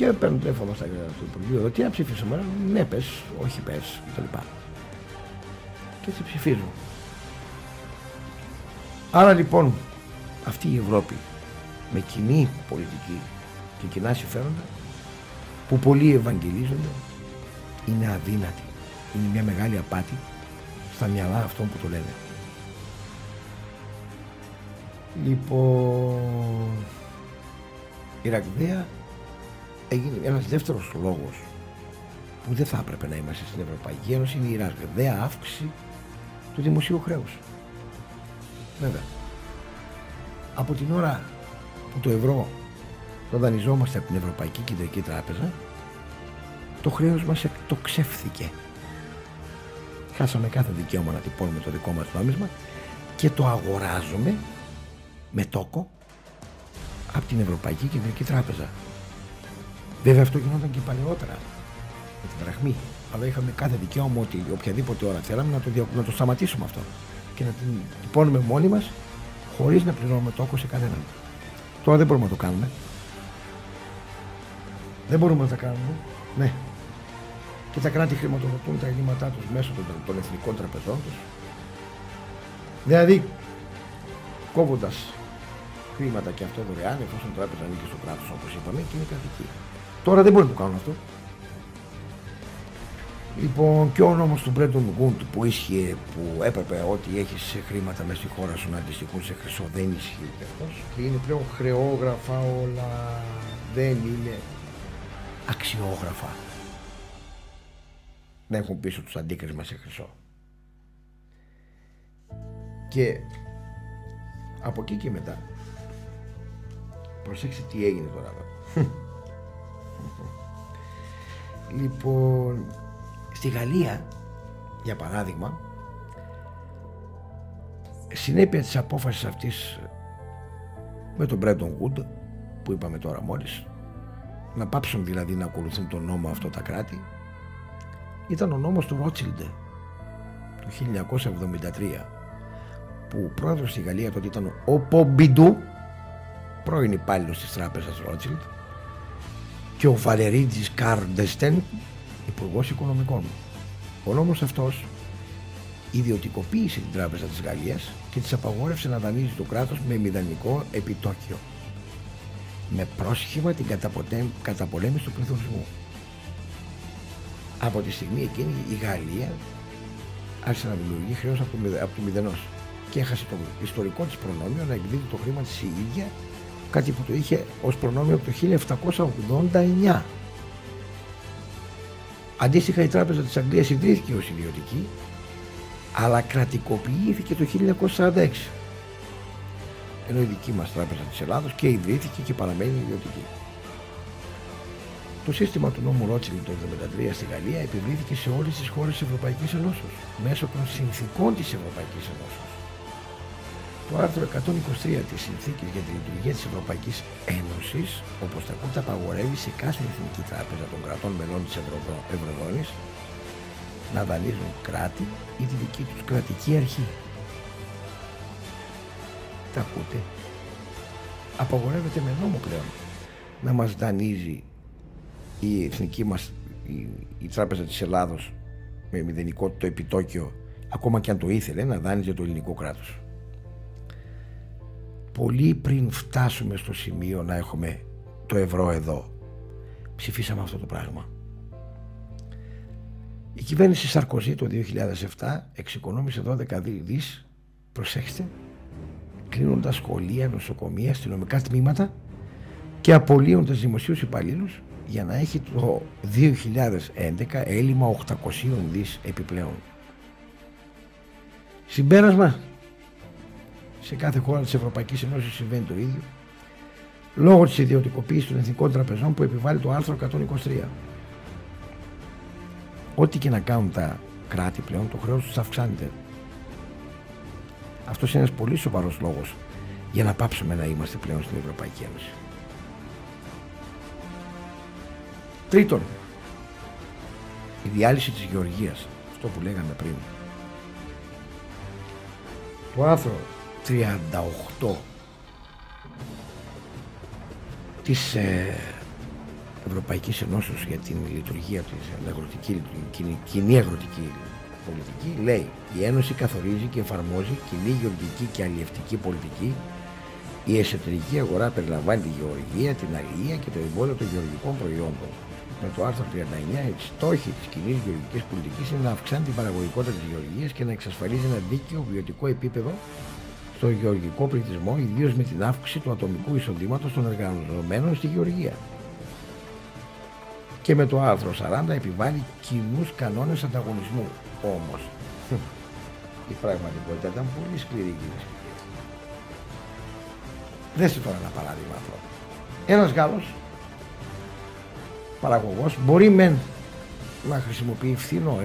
Και παίρνουν τηλέφωνο στα του Υπουργείου, τι να ψηφίσουμε, ναι πες, όχι πες, κτλ. Και έτσι ψηφίζουν. Άρα λοιπόν αυτή η Ευρώπη με κοινή πολιτική και κοινά συμφέροντα που πολλοί ευαγγελίζονται είναι αδύνατη. Είναι μια μεγάλη απάτη στα μυαλά αυτών που το λένε. Λοιπόν, η Ραγδαία έγινε ένας δεύτερος λόγος που δεν θα έπρεπε να είμαστε στην Ευρωπαϊκή Ένωση είναι η ραγδαία αύξηση του δημοσίου χρέους. Βέβαια από την ώρα που το ευρώ το δανειζόμαστε από την Ευρωπαϊκή Κεντρική Τράπεζα το χρέος μας εκτοξεύθηκε. Χάσαμε κάθε δικαίωμα να τυπώνουμε το δικό μας νόμισμα και το αγοράζουμε με τόκο από την Ευρωπαϊκή Κεντρική Τράπεζα. Βέβαια αυτό γινόταν και παλαιότερα με την δραχμή. Αλλά είχαμε κάθε δικαίωμα ότι οποιαδήποτε ώρα θέλαμε να το, να το σταματήσουμε αυτό και να την τυπώνουμε μόνοι μας χωρίς να πληρώνουμε τόκο σε κανέναν. Τώρα δεν μπορούμε να το κάνουμε. Δεν μπορούμε να τα κάνουμε. Ναι. Και τα κράτη χρηματοδοτούν τα ελλείμματά τους μέσω των, των εθνικών τραπεζών τους. Δηλαδή, κόβοντας χρήματα και αυτό δωρεάν, εφόσον η τράπεζα ανήκει στο κράτος όπως είπαμε και είναι κρατική. Τώρα δεν μπορούμε να το κάνουμε αυτό. Λοιπόν, και ο νόμος του Μπρέντον Γκούντ που ίσχυε, που έπρεπε ό,τι έχεις σε χρήματα μέσα στη χώρα σου να αντιστοιχούν σε χρυσό, δεν ισχύει αυτό. Και είναι πλέον χρεόγραφα όλα. Δεν είναι αξιόγραφα. Να έχουν πίσω τους αντίκρισμα σε χρυσό. Και από εκεί και μετά προσέξτε τι έγινε τώρα λοιπόν Στη Γαλλία, για παράδειγμα, συνέπεια της απόφασης αυτής με τον Μπρέντον Γουντ που είπαμε τώρα μόλις να πάψουν δηλαδή να ακολουθούν τον νόμο αυτό τα κράτη ήταν ο νόμος του Ρότσιλντε το 1973 που πρόεδρος στη Γαλλία τότε ήταν ο Πομπιντού, πρώην υπάλληλος της τράπεζας Ρότσιλτ, και ο Βαλερίτζης Καρντεστέν, υπουργός οικονομικών. Ο νόμος αυτός ιδιωτικοποίησε την τράπεζα της Γαλλίας και της απαγόρευσε να δανείζει το κράτος με μηδανικό επιτόκιο με πρόσχημα την καταπολέμηση του πληθωρισμού. Από τη στιγμή εκείνη η Γαλλία άρχισε να δημιουργεί χρέος από, από το μηδενός και έχασε το ιστορικό της προνόμιο να εκδίδει το χρήμα της η ίδια, κάτι που το είχε ως προνόμιο από το 1789. Αντίστοιχα η Τράπεζα της Αγγλίας ιδρύθηκε ως ιδιωτική αλλά κρατικοποιήθηκε το 1946 ενώ η δική μας Τράπεζα της Ελλάδος και ιδρύθηκε και παραμένει ιδιωτική. Το σύστημα του νόμου Ρότσιλ το 1973 στη Γαλλία επιβλήθηκε σε όλες τις χώρες της Ευρωπαϊκής Ενώσεως μέσω των συνθήκων της Ευρωπαϊκής Ενώσεως. Το άρθρο 123 της Συνθήκης για τη Λειτουργία της Ευρωπαϊκής Ένωσης, όπως τα ακούτε, απαγορεύει σε κάθε εθνική τράπεζα των κρατών μελών της Ευρωζώνης να δανείζουν κράτη ή τη δική τους κρατική αρχή. Τα ακούτε. Απαγορεύεται με νόμο πλέον να μας δανείζει η εθνική μας η, η τράπεζα της Ελλάδος με μηδενικό το επιτόκιο ακόμα και αν το ήθελε να δάνειζε το ελληνικό κράτος πολύ πριν φτάσουμε στο σημείο να έχουμε το ευρώ εδώ ψηφίσαμε αυτό το πράγμα η κυβέρνηση Σαρκοζή το 2007 εξοικονόμησε 12 δις προσέξτε κλείνοντας σχολεία, νοσοκομεία, αστυνομικά τμήματα και απολύοντας δημοσίους υπαλλήλους για να έχει το 2011 έλλειμμα 800 δις επιπλέον. Συμπέρασμα, σε κάθε χώρα της Ευρωπαϊκής Ενώσης συμβαίνει το ίδιο, λόγω της ιδιωτικοποίησης των εθνικών τραπεζών που επιβάλλει το άρθρο 123. Ό,τι και να κάνουν τα κράτη πλέον, το χρέος τους αυξάνεται. Αυτός είναι ένας πολύ σοβαρός λόγος για να πάψουμε να είμαστε πλέον στην Ευρωπαϊκή Ένωση. Τρίτον, η διάλυση της γεωργίας, αυτό που λέγαμε πριν. Το άρθρο 38 της ε, Ευρωπαϊκής Ενώσεως για την λειτουργία της αγροτική, κοινή, κοινή αγροτική πολιτική λέει η Ένωση καθορίζει και εφαρμόζει κοινή γεωργική και αλλιευτική πολιτική. Η εσωτερική αγορά περιλαμβάνει τη γεωργία, την αλληλεία και το εμπόριο των γεωργικών προϊόντων με το άρθρο 39, οι στόχοι της κοινής γεωργικής πολιτικής είναι να αυξάνει την παραγωγικότητα της γεωργίας και να εξασφαλίζει ένα δίκαιο βιωτικό επίπεδο στο γεωργικό πληθυσμό, ιδίως με την αύξηση του ατομικού εισοδήματος των εργαζομένων στη γεωργία. Και με το άρθρο 40 επιβάλλει κοινούς κανόνες ανταγωνισμού. Όμως, η πραγματικότητα ήταν πολύ σκληρή, κυρίε και κύριοι. Δέστε τώρα ένα παράδειγμα αυτό. Ένας Γάλλος παραγωγός μπορεί μεν να χρησιμοποιεί φθηνό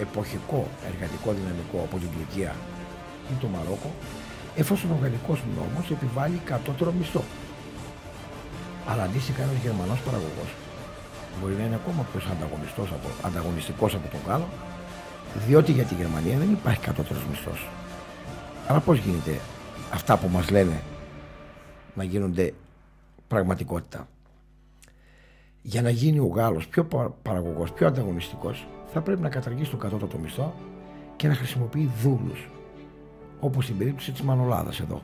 εποχικό εργατικό δυναμικό από την Τουρκία ή το Μαρόκο εφόσον ο γαλλικός νόμος επιβάλλει κατώτερο μισθό. Αλλά αντίστοιχα ένας Γερμανός παραγωγός μπορεί να είναι ακόμα πιο από, ανταγωνιστικός από τον Γάλλο διότι για τη Γερμανία δεν υπάρχει κατώτερος μισθός. Αλλά πώς γίνεται αυτά που μας λένε να γίνονται πραγματικότητα; Για να γίνει ο Γάλλος πιο παραγωγός, πιο ανταγωνιστικός θα πρέπει να καταργήσει τον κατώτατο μισθό και να χρησιμοποιεί δούλους όπως στην περίπτωση της Μανολάδας εδώ.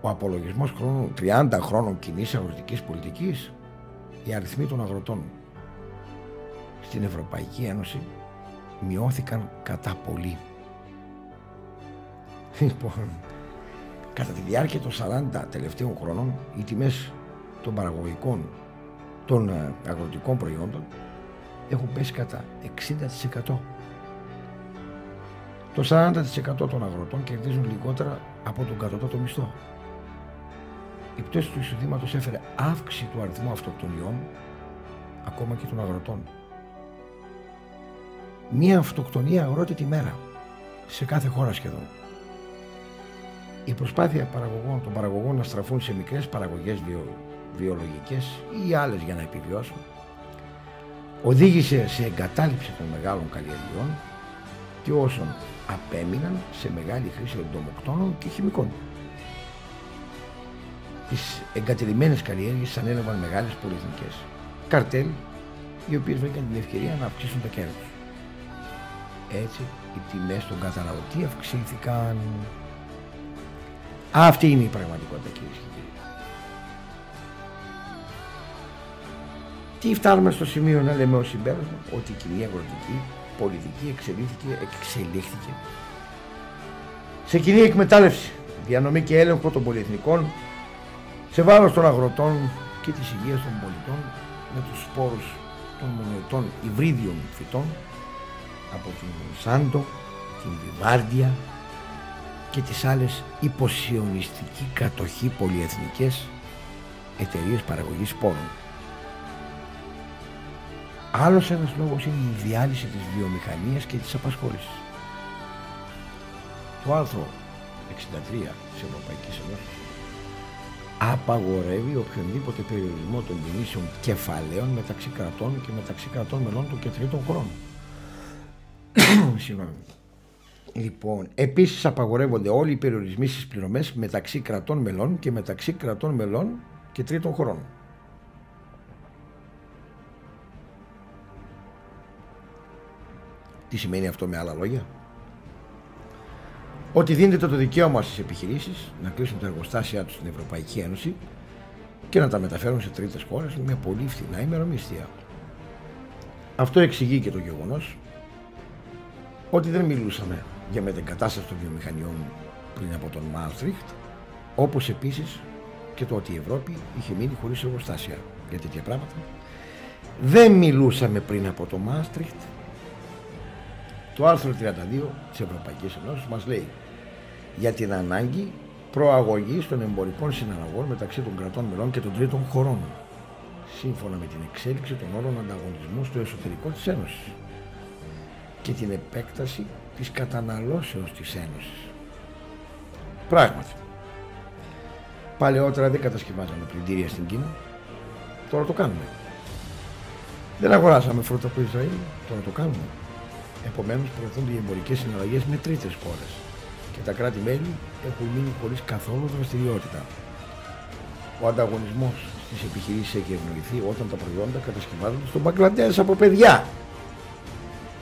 Ο απολογισμός χρόνου 30 χρόνων κοινή αγροτικής πολιτικής οι αριθμοί των αγροτών στην Ευρωπαϊκή Ένωση μειώθηκαν κατά πολύ. Λοιπόν, κατά τη διάρκεια των 40 τελευταίων χρόνων οι τιμές των παραγωγικών των ε, αγροτικών προϊόντων έχουν πέσει κατά 60%. Το 40% των αγροτών κερδίζουν λιγότερα από τον κατώτατο μισθό. Η πτώση του εισοδήματος έφερε αύξηση του αριθμού αυτοκτονιών ακόμα και των αγροτών. Μία αυτοκτονία αγρότη τη μέρα σε κάθε χώρα σχεδόν. Η προσπάθεια παραγωγών, των παραγωγών να στραφούν σε μικρές παραγωγές βιολογικές ή άλλες για να επιβιώσουν οδήγησε σε εγκατάλειψη των μεγάλων καλλιεργειών και όσων απέμειναν σε μεγάλη χρήση εντομοκτώνων και χημικών. Τις εγκατελειμμένες καλλιέργειες ανέλαβαν μεγάλες πολυεθνικές. Καρτέλ, οι οποίες βρήκαν την ευκαιρία να αυξήσουν τα κέρδη τους. Έτσι, οι τιμές των καταναλωτή αυξήθηκαν. Αυτή είναι η πραγματικότητα κύριε και κύριοι. Τι φτάνουμε στο σημείο να λέμε ως συμπέρασμα ότι η κοινή αγροτική πολιτική εξελίχθηκε, εξελίχθηκε σε κοινή εκμετάλλευση, διανομή και έλεγχο των πολυεθνικών σε βάρος των αγροτών και της υγείας των πολιτών με τους σπόρους των μονοετών υβρίδιων φυτών από την Σάντο, την Βιβάρντια και τις άλλες υποσιονιστική κατοχή πολυεθνικές εταιρείες παραγωγής σπόρων. Άλλος ένας λόγος είναι η διάλυση της βιομηχανίας και της απασχόλησης. Το άρθρο 63 της Ευρωπαϊκής Ενώσης απαγορεύει οποιονδήποτε περιορισμό των κινήσεων κεφαλαίων μεταξύ κρατών και μεταξύ κρατών μελών του και τρίτων χρόνων. [COUGHS] Συγγνώμη. Λοιπόν, επίσης απαγορεύονται όλοι οι περιορισμοί στις πληρωμές μεταξύ κρατών μελών και μεταξύ κρατών μελών και τρίτων χρόνων. Τι σημαίνει αυτό με άλλα λόγια; Ότι δίνεται το δικαίωμα στις επιχειρήσεις να κλείσουν τα εργοστάσια τους στην Ευρωπαϊκή Ένωση και να τα μεταφέρουν σε τρίτες χώρες με πολύ φθηνά ημερομίσθια. Αυτό εξηγεί και το γεγονός ότι δεν μιλούσαμε για μετεγκατάσταση των βιομηχανιών πριν από τον Μάστριχτ, όπως επίσης και το ότι η Ευρώπη είχε μείνει χωρίς εργοστάσια για τέτοια πράγματα. Δεν μιλούσαμε πριν από το Μάστριχτ το άρθρο 32 της Ευρωπαϊκής Ενώσης μας λέει για την ανάγκη προαγωγής των εμπορικών συναλλαγών μεταξύ των κρατών μελών και των τρίτων χωρών σύμφωνα με την εξέλιξη των όρων ανταγωνισμού στο εσωτερικό της Ένωσης και την επέκταση της καταναλώσεως της Ένωσης. Πράγματι, παλαιότερα δεν κατασκευάζαμε πλυντήρια στην Κίνα, τώρα το κάνουμε. Δεν αγοράσαμε φρούτα από Ισραήλ, τώρα το κάνουμε. Επομένως, προωθούνται οι εμπορικές συναλλαγές με τρίτες χώρες και τα κράτη-μέλη έχουν μείνει χωρίς καθόλου δραστηριότητα. Ο ανταγωνισμός στις επιχειρήσεις έχει ευνοηθεί όταν τα προϊόντα κατασκευάζονται στον Μπαγκλαντές από παιδιά.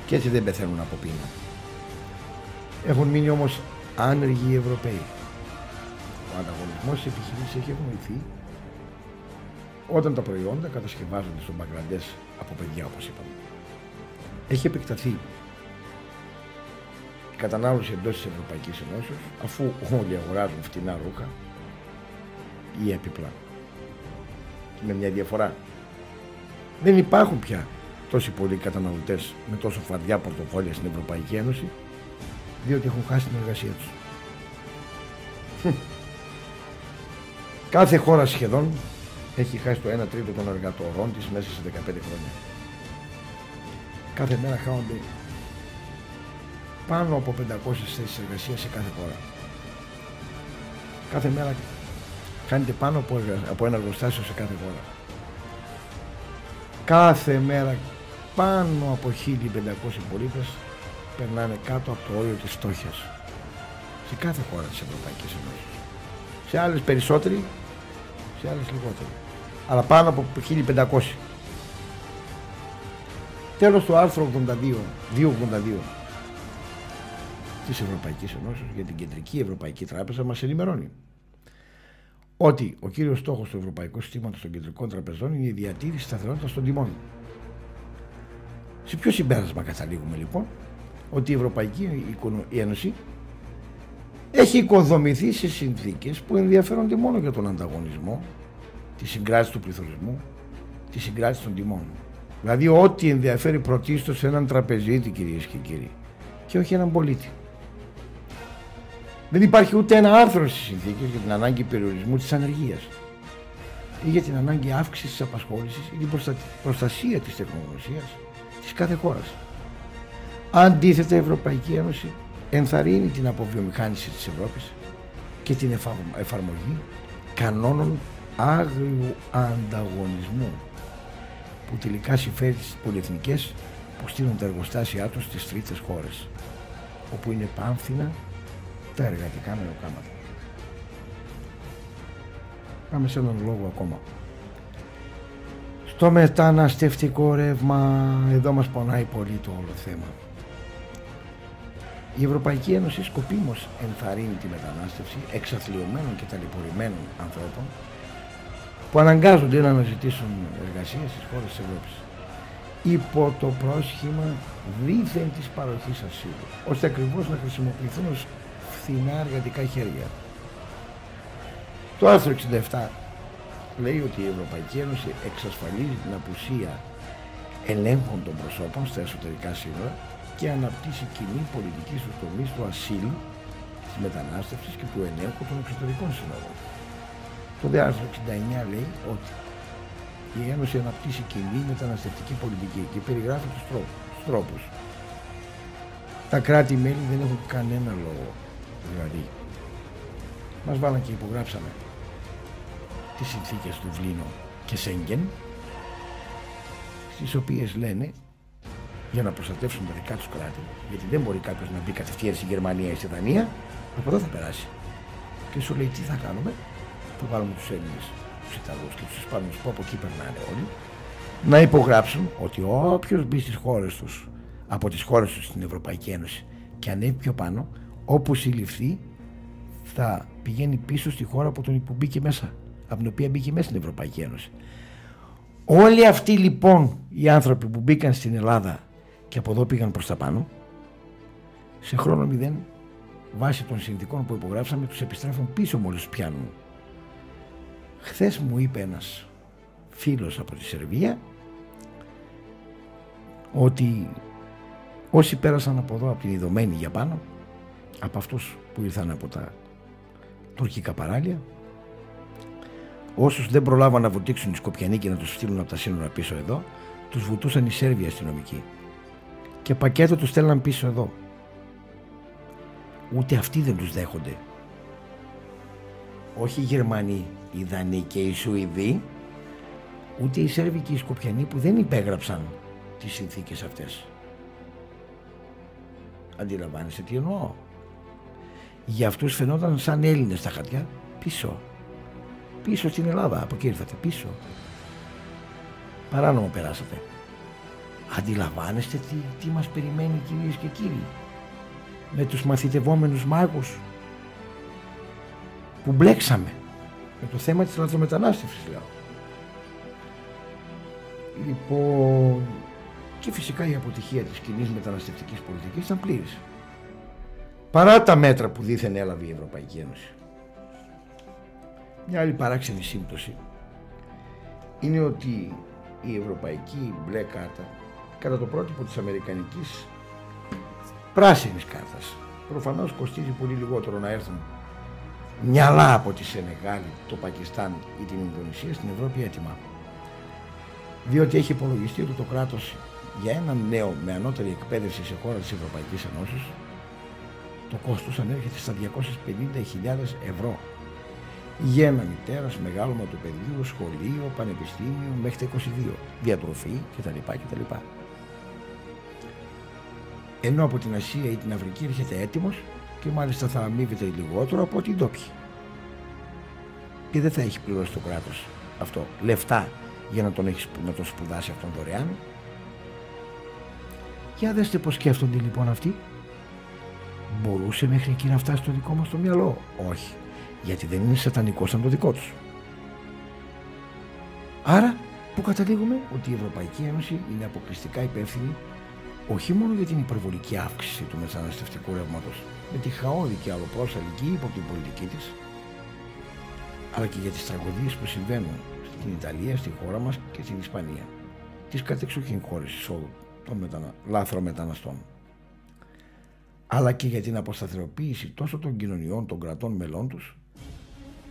Και έτσι δεν πεθαίνουν από πείνα. Έχουν μείνει όμως άνεργοι οι Ευρωπαίοι. Ο ανταγωνισμός στις επιχειρήσεις έχει ευνοηθεί όταν τα προϊόντα κατασκευάζονται στον Μπαγκλαντές από παιδιά, όπως είπαμε. Έχει επεκταθεί η κατανάλωση εντός της Ευρωπαϊκής Ενώσεως, αφού όλοι αγοράζουν φτηνά ρούχα ή έπιπλα. Με μια διαφορά. Δεν υπάρχουν πια τόσοι πολλοί καταναλωτές με τόσο φαρδιά πορτοφόλια στην Ευρωπαϊκή Ένωση, διότι έχουν χάσει την εργασία τους. Κάθε χώρα σχεδόν έχει χάσει το 1 τρίτο των εργατορών της μέσα σε 15 χρόνια. Κάθε μέρα χάνονται πάνω από 500 θέσεις εργασίας σε κάθε χώρα. Κάθε μέρα χάνεται πάνω από, από ένα εργοστάσιο σε κάθε χώρα. Κάθε μέρα πάνω από 1500 πολίτες περνάνε κάτω από το όριο της φτώχειας. Σε κάθε χώρα της Ευρωπαϊκής Ένωσης. Σε άλλες περισσότεροι, σε άλλες λιγότεροι. Αλλά πάνω από 1500. Τέλος του άρθρου 82, 282 της Ευρωπαϊκής Ενώσεως για την Κεντρική Ευρωπαϊκή Τράπεζα μας ενημερώνει ότι ο κύριος στόχος του Ευρωπαϊκού Συστήματος των Κεντρικών Τραπεζών είναι η διατήρηση σταθερότητας των τιμών. Σε ποιο συμπέρασμα καταλήγουμε λοιπόν ότι η Ευρωπαϊκή Ένωση έχει οικοδομηθεί σε συνθήκες που ενδιαφέρονται μόνο για τον ανταγωνισμό, τη συγκράτηση του πληθωρισμού, τη συγκράτηση των τιμών. Δηλαδή ό,τι ενδιαφέρει πρωτίστως έναν τραπεζίτη κυρίες και κύριοι και όχι έναν πολίτη. Δεν υπάρχει ούτε ένα άρθρο στις συνθήκες για την ανάγκη περιορισμού της ανεργίας ή για την ανάγκη αύξησης της απασχόλησης ή την προστασία της τεχνογνωσίας της κάθε χώρας. Αντίθετα, η Ευρωπαϊκή Ένωση ενθαρρύνει την αποβιομηχάνηση της Ευρώπης και την εφαρμογή κανόνων άγριου ανταγωνισμού που τελικά συμφέρει τις πολυεθνικές που στείλουν τα εργοστάσια τους στις τρίτες χώρες. όπου είναι πάμφθηνα τα εργατικά μεροκάματα. Πάμε σε έναν λόγο ακόμα. Στο μεταναστευτικό ρεύμα, εδώ μας πονάει πολύ το όλο θέμα. Η Ευρωπαϊκή Ένωση σκοπίμως ενθαρρύνει τη μετανάστευση εξαθλειωμένων και ταλαιπωρημένων ανθρώπων που αναγκάζονται να αναζητήσουν εργασία στις χώρες της Ευρώπης υπό το πρόσχημα δίθεν της παροχής ασύλου ώστε ακριβώς να χρησιμοποιηθούν ως φθηνά εργατικά χέρια. Το άρθρο 67 λέει ότι η Ευρωπαϊκή Ένωση εξασφαλίζει την απουσία ελέγχων των προσώπων στα εσωτερικά σύνορα και αναπτύσσει κοινή πολιτική στους τομείς του ασύλου, της μετανάστευσης και του ελέγχου των εξωτερικών σύνορων. Το δε άρθρο 69 λέει ότι η Ένωση αναπτύσσει κοινή μεταναστευτική πολιτική και περιγράφει τους τρόπους. Τους τρόπους. Τα κράτη-μέλη δεν έχουν κανένα λόγο. Δηλαδή, μας βάλαν και υπογράψαμε τις συνθήκες του Βλήνου και Σέγγεν στις οποίες λένε για να προστατεύσουν τα δικά τους κράτη. Γιατί δεν μπορεί κάποιος να μπει κατευθείαν στη Γερμανία ή στη Δανία, από εδώ θα περάσει. Και σου λέει τι θα κάνουμε, θα βάλουμε τους Έλληνες, τους Ιταλούς και τους Ισπανούς που από εκεί περνάνε όλοι, να υπογράψουν ότι όποιος μπει στις χώρες τους, από τις χώρες τους στην Ευρωπαϊκή Ένωση και ανέβει πιο πάνω, όπου συλληφθεί, θα πηγαίνει πίσω στη χώρα από τον που μπήκε μέσα, από την οποία μπήκε μέσα στην Ευρωπαϊκή Ένωση. Όλοι αυτοί λοιπόν οι άνθρωποι που μπήκαν στην Ελλάδα και από εδώ πήγαν προς τα πάνω σε χρόνο μηδέν βάσει των συνθηκών που υπογράψαμε τους επιστρέφουν πίσω μόλις τους πιάνουν χθες μου είπε ένας φίλος από τη Σερβία ότι όσοι πέρασαν από εδώ από την Ιδωμένη για πάνω από αυτούς που ήρθαν από τα τουρκικά παράλια όσους δεν προλάβαν να βουτήξουν οι Σκοπιανοί και να τους στείλουν από τα σύνορα πίσω εδώ τους βουτούσαν οι Σέρβοι αστυνομικοί και πακέτο τους στέλναν πίσω εδώ. Ούτε αυτοί δεν τους δέχονται. Όχι οι Γερμανοί, οι Δανείοι και οι Σουηδοί, ούτε οι Σέρβοι και οι Σκοπιανοί που δεν υπέγραψαν τις συνθήκες αυτές. Αντιλαμβάνεσαι τι εννοώ. Για αυτούς φαινόταν σαν Έλληνες τα χαρτιά πίσω. Πίσω στην Ελλάδα, από εκεί ήρθατε πίσω. Παράνομο περάσατε. Αντιλαμβάνεστε τι, τι μας περιμένει κυρίες και κύριοι; Με τους μαθητευόμενους μάγους που μπλέξαμε με το θέμα της λαθρομετανάστευσης λέω. Λοιπόν, και φυσικά η αποτυχία της κοινής μεταναστευτικής πολιτικής ήταν πλήρης. Παρά τα μέτρα που δήθεν έλαβε η Ευρωπαϊκή Ένωση. Μια άλλη παράξενη σύμπτωση είναι ότι η Ευρωπαϊκή μπλε κάρτα κατά το πρότυπο της Αμερικανικής πράσινης κάρτας. Προφανώς κοστίζει πολύ λιγότερο να έρθουν μυαλά από τη Σενεγάλη, το Πακιστάν ή την Ινδονησία στην Ευρώπη έτοιμα. Διότι έχει υπολογιστεί ότι το κράτος για έναν νέο με ανώτερη εκπαίδευση σε χώρα της Ευρωπαϊκής Ενώσης το κόστος ανέρχεται στα 250.000 ευρώ γέννα μητέρας, μεγάλωμα του παιδιού, σχολείο, πανεπιστήμιο μέχρι τα 22, διατροφή κτλ. κτλ ενώ από την Ασία ή την Αφρική έρχεται έτοιμος και μάλιστα θα αμείβεται λιγότερο από ότι οι ντόπιοι. Και δεν θα έχει πληρώσει το κράτος αυτό λεφτά για να τον, έχεις, να τον σπουδάσει αυτόν δωρεάν. Για δέστε πως σκέφτονται λοιπόν αυτοί. Μπορούσε μέχρι εκεί να φτάσει το δικό μας το μυαλό. Όχι. Γιατί δεν είναι σατανικός σαν το δικό τους. Άρα που καταλήγουμε ότι η Ευρωπαϊκή Ένωση είναι αποκλειστικά υπεύθυνη όχι μόνο για την υπερβολική αύξηση του μεταναστευτικού ρεύματος με τη χαόδη και αλλοπρόσαλη και ύποπτη πολιτική της, αλλά και για τις τραγωδίες που συμβαίνουν στην Ιταλία, στη χώρα μας και στην Ισπανία, τι κατεξοχήν χώρες εισόδου των μετανα... λάθρων μεταναστών. Αλλά και για την αποσταθεροποίηση τόσο των κοινωνιών των κρατών μελών τους,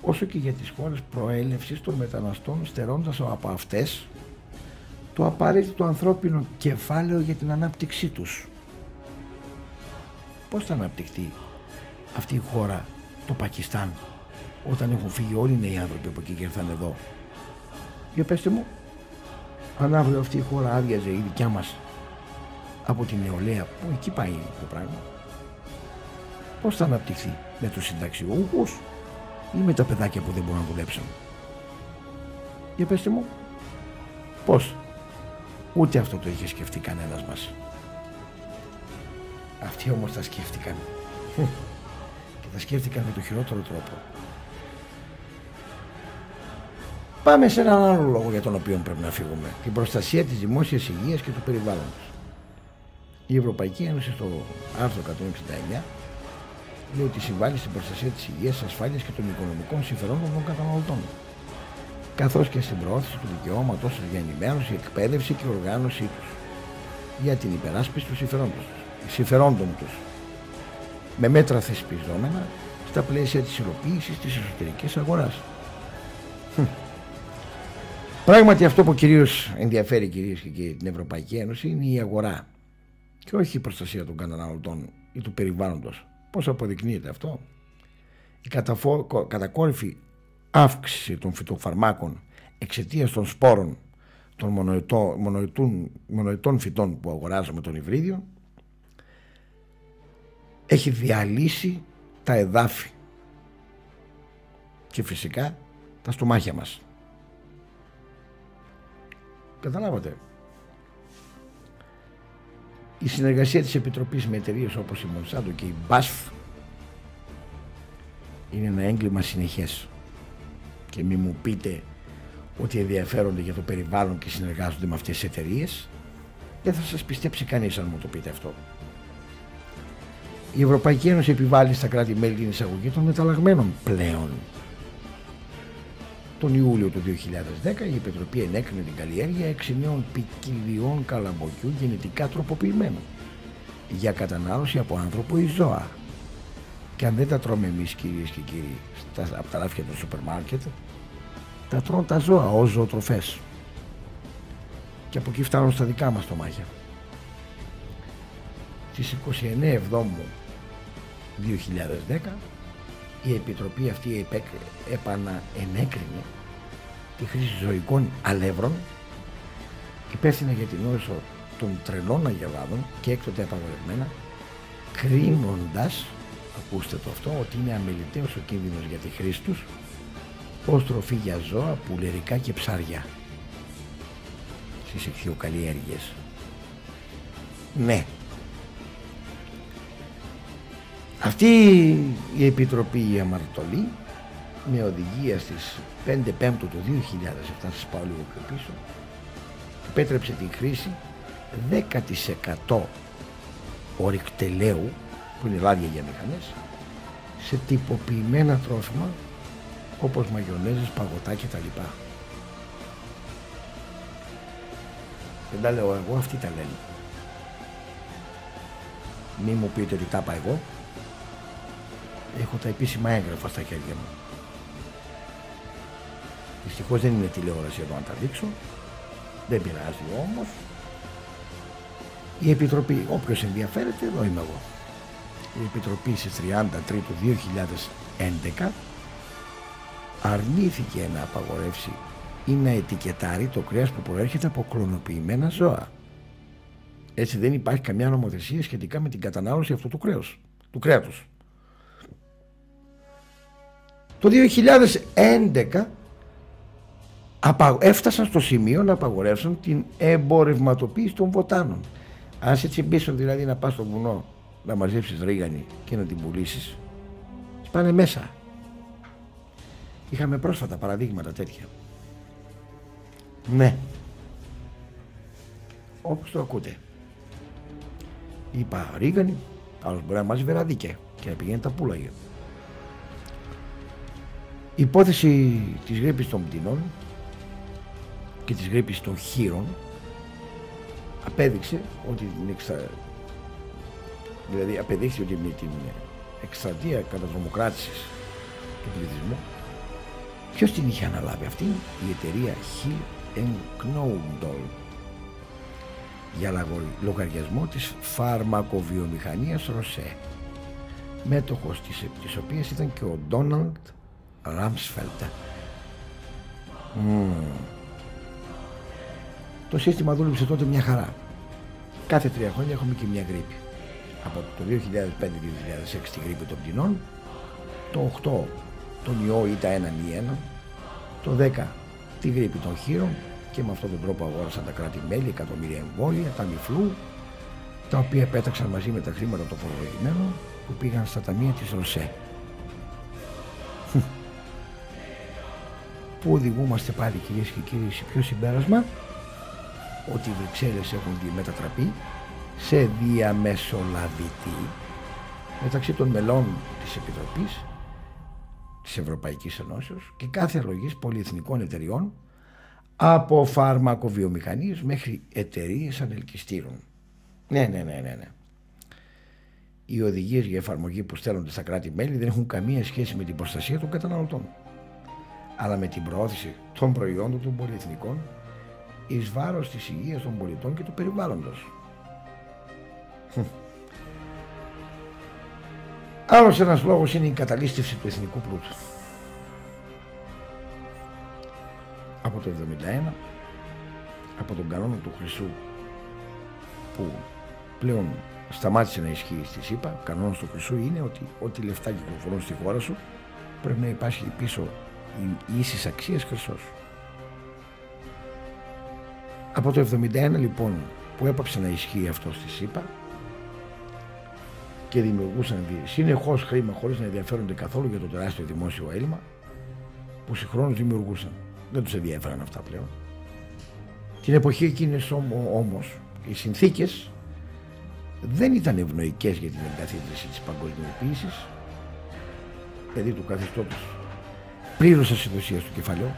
όσο και για τις χώρες προέλευσης των μεταναστών στερώντας από αυτές το απαραίτητο ανθρώπινο κεφάλαιο για την ανάπτυξή τους. Πώς θα αναπτυχθεί αυτή η χώρα, το Πακιστάν, όταν έχουν φύγει όλοι οι νέοι άνθρωποι από εκεί και ήρθαν εδώ; Για πέστε μου, αν αύριο αυτή η χώρα άδειαζε η δικιά μας από την νεολαία, που εκεί πάει το πράγμα, πώς θα αναπτυχθεί με τους συνταξιούχους ή με τα παιδάκια που δεν μπορούν να δουλέψουν; Για πέστε μου, πώς; Ούτε αυτό το είχε σκεφτεί κανένας μας. Αυτοί όμως τα σκέφτηκαν. Και τα σκέφτηκαν με το χειρότερο τρόπο. Πάμε σε έναν άλλο λόγο για τον οποίο πρέπει να φύγουμε. Την προστασία της δημόσιας υγείας και του περιβάλλοντος. Η Ευρωπαϊκή Ένωση στο άρθρο 169 λέει ότι συμβάλλει στην προστασία της υγείας, της ασφάλειας και των οικονομικών συμφερόντων των καταναλωτών. Καθώς και στην προώθηση του δικαιώματος για ενημέρωση, εκπαίδευση και οργάνωσή τους. Για την υπεράσπιση του συμφερόντων τους, συμφερόντων τους. Με μέτρα θεσπιζόμενα στα πλαίσια της υλοποίησης της εσωτερικής αγοράς. Πράγματι αυτό που κυρίως ενδιαφέρει κυρίως και την Ευρωπαϊκή Ένωση είναι η αγορά και όχι η προστασία των καταναλωτών ή του περιβάλλοντος. Πώς αποδεικνύεται αυτό; Η καταφο... κατακόρυφη αύξηση των φυτοφαρμάκων εξαιτίας των σπόρων των μονοετών, φυτών που αγοράζουμε τον υβρίδιο έχει διαλύσει τα εδάφη και φυσικά τα στομάχια μας. Καταλάβατε; Η συνεργασία της Επιτροπής με εταιρείες όπως η Μονσάντο και η BASF είναι ένα έγκλημα συνεχές και μη μου πείτε ότι ενδιαφέρονται για το περιβάλλον και συνεργάζονται με αυτές τις εταιρείες, δεν θα σας πιστέψει κανείς αν μου το πείτε αυτό. Η Ευρωπαϊκή Ένωση επιβάλλει στα κράτη-μέλη την εισαγωγή των μεταλλαγμένων πλέον. Τον Ιούλιο του 2010 η Επιτροπή ενέκρινε την καλλιέργεια 6 νέων ποικιλιών καλαμποκιού γενετικά τροποποιημένων για κατανάλωση από άνθρωπο ή ζώα. Και αν δεν τα τρώμε εμείς κυρίες και κύριοι στα, από τα ράφια του σούπερ μάρκετ, τα τρώνε τα ζώα ως ζωοτροφές. Και από εκεί φτάνουν στα δικά μας τομάχια. Στις 29 Εβδόμου 2010 η Επιτροπή αυτή επαναενέκρινε τη χρήση ζωικών αλεύρων υπεύθυνα για την όσο των τρελών αγελάδων και έκτοτε απαγορευμένα κρίνοντας ακούστε το αυτό ότι είναι αμεληταίος ο κίνδυνος για τη χρήση τους ως τροφή για ζώα, πουλερικά και ψάρια στις ηχθειοκαλλιέργειες. Ναι. Αυτή η Επιτροπή η Αμαρτωλή με οδηγία στις 5 Πέμπτου του 2007, σας πάω λίγο πιο πίσω, επέτρεψε την χρήση 10% ορυκτελαίου που είναι λάδια για μηχανές σε τυποποιημένα τρόφιμα όπως μαγιονέζες, παγωτά και τα λοιπά. Δεν τα λέω εγώ, αυτοί τα λένε. Μη μου πείτε ότι τα είπα εγώ. Έχω τα επίσημα έγγραφα στα χέρια μου. Δυστυχώς δεν είναι τηλεόραση εδώ να τα δείξω. Δεν πειράζει όμως. Η Επιτροπή, όποιος ενδιαφέρεται, εδώ είμαι εγώ. Η Επιτροπή στις 30 Τρίτου 2011 αρνήθηκε να απαγορεύσει ή να ετικετάρει το κρέας που προέρχεται από κλωνοποιημένα ζώα. Έτσι δεν υπάρχει καμιά νομοθεσία σχετικά με την κατανάλωση αυτού του κρέους, του κρέατος. Το 2011 έφτασαν στο σημείο να απαγορεύσουν την εμπορευματοποίηση των βοτάνων. Αν σε τσιμπήσουν δηλαδή να πας στο βουνό να μαζέψεις ρίγανη και να την πουλήσεις, σπάνε μέσα. Είχαμε πρόσφατα παραδείγματα τέτοια. Ναι. Όπως το ακούτε. Είπα ρίγανη, άλλος μπορεί να μάζει βεραδίκια και να πηγαίνει τα πουλάγια. Η υπόθεση της γρήπης των πτηνών και της γρήπης των χείρων απέδειξε ότι την εξα... δηλαδή απεδείχθη ότι με την εκστρατεία καταδρομοκράτησης του πληθυσμού Ποιος την είχε αναλάβει αυτή, η εταιρεία Hill Knoudle για λογαριασμό της φαρμακοβιομηχανίας Ροσέ μέτοχος της, της οποίας ήταν και ο Ντόναλντ Ράμσφελτα. Το σύστημα δούλεψε τότε μια χαρά. Κάθε τρία χρόνια έχουμε και μια γρήπη. από το 2005-2006 τη γρήπη των πτηνών, το 8 τον ιό ή τα 1 το 10 τη γρήπη των χείρων και με αυτόν τον τρόπο αγόρασαν τα κράτη-μέλη εκατομμύρια εμβόλια, τα μυφλού, τα οποία πέταξαν μαζί με τα χρήματα των φορολογημένων που πήγαν στα ταμεία της ΡΟΣΕ. Πού οδηγούμαστε πάλι κυρίες και κύριοι σε ποιο συμπέρασμα ότι οι Βρυξέλλες έχουν μετατραπεί σε διαμεσολαβητή μεταξύ των μελών της Επιτροπής της Ευρωπαϊκής Ενώσεως και κάθε αλλογής πολυεθνικών εταιριών από φαρμακοβιομηχανίες μέχρι εταιρείες ανελκυστήρων. Ναι, ναι, ναι, ναι, ναι. Οι οδηγίες για εφαρμογή που στέλνονται στα κράτη-μέλη δεν έχουν καμία σχέση με την προστασία των καταναλωτών αλλά με την προώθηση των προϊόντων των πολυεθνικών εις βάρος της υγείας των πολιτών και του περιβάλλοντος. Άλλος ένας λόγος είναι η καταλήστευση του εθνικού πλούτου. Από το 1971, από τον κανόνα του Χρυσού που πλέον σταμάτησε να ισχύει στη ΣΥΠΑ, ο κανόνας του Χρυσού είναι ότι ό,τι λεφτά κυκλοφορούν στη χώρα σου πρέπει να υπάρχει πίσω η ίσης αξίας χρυσός. Από το 1971 λοιπόν που έπαψε να ισχύει αυτό στη ΣΥΠΑ και δημιουργούσαν συνεχώς χρήμα χωρίς να ενδιαφέρονται καθόλου για το τεράστιο δημόσιο έλλειμμα που συγχρόνως δημιουργούσαν. Δεν τους ενδιαφέραν αυτά πλέον. Την εποχή εκείνης όμως οι συνθήκες δεν ήταν ευνοϊκές για την εγκαθίδρυση της παγκοσμιοποίησης δηλαδή του καθεστώτος πλήρως ασυνδοσίας του κεφαλαίου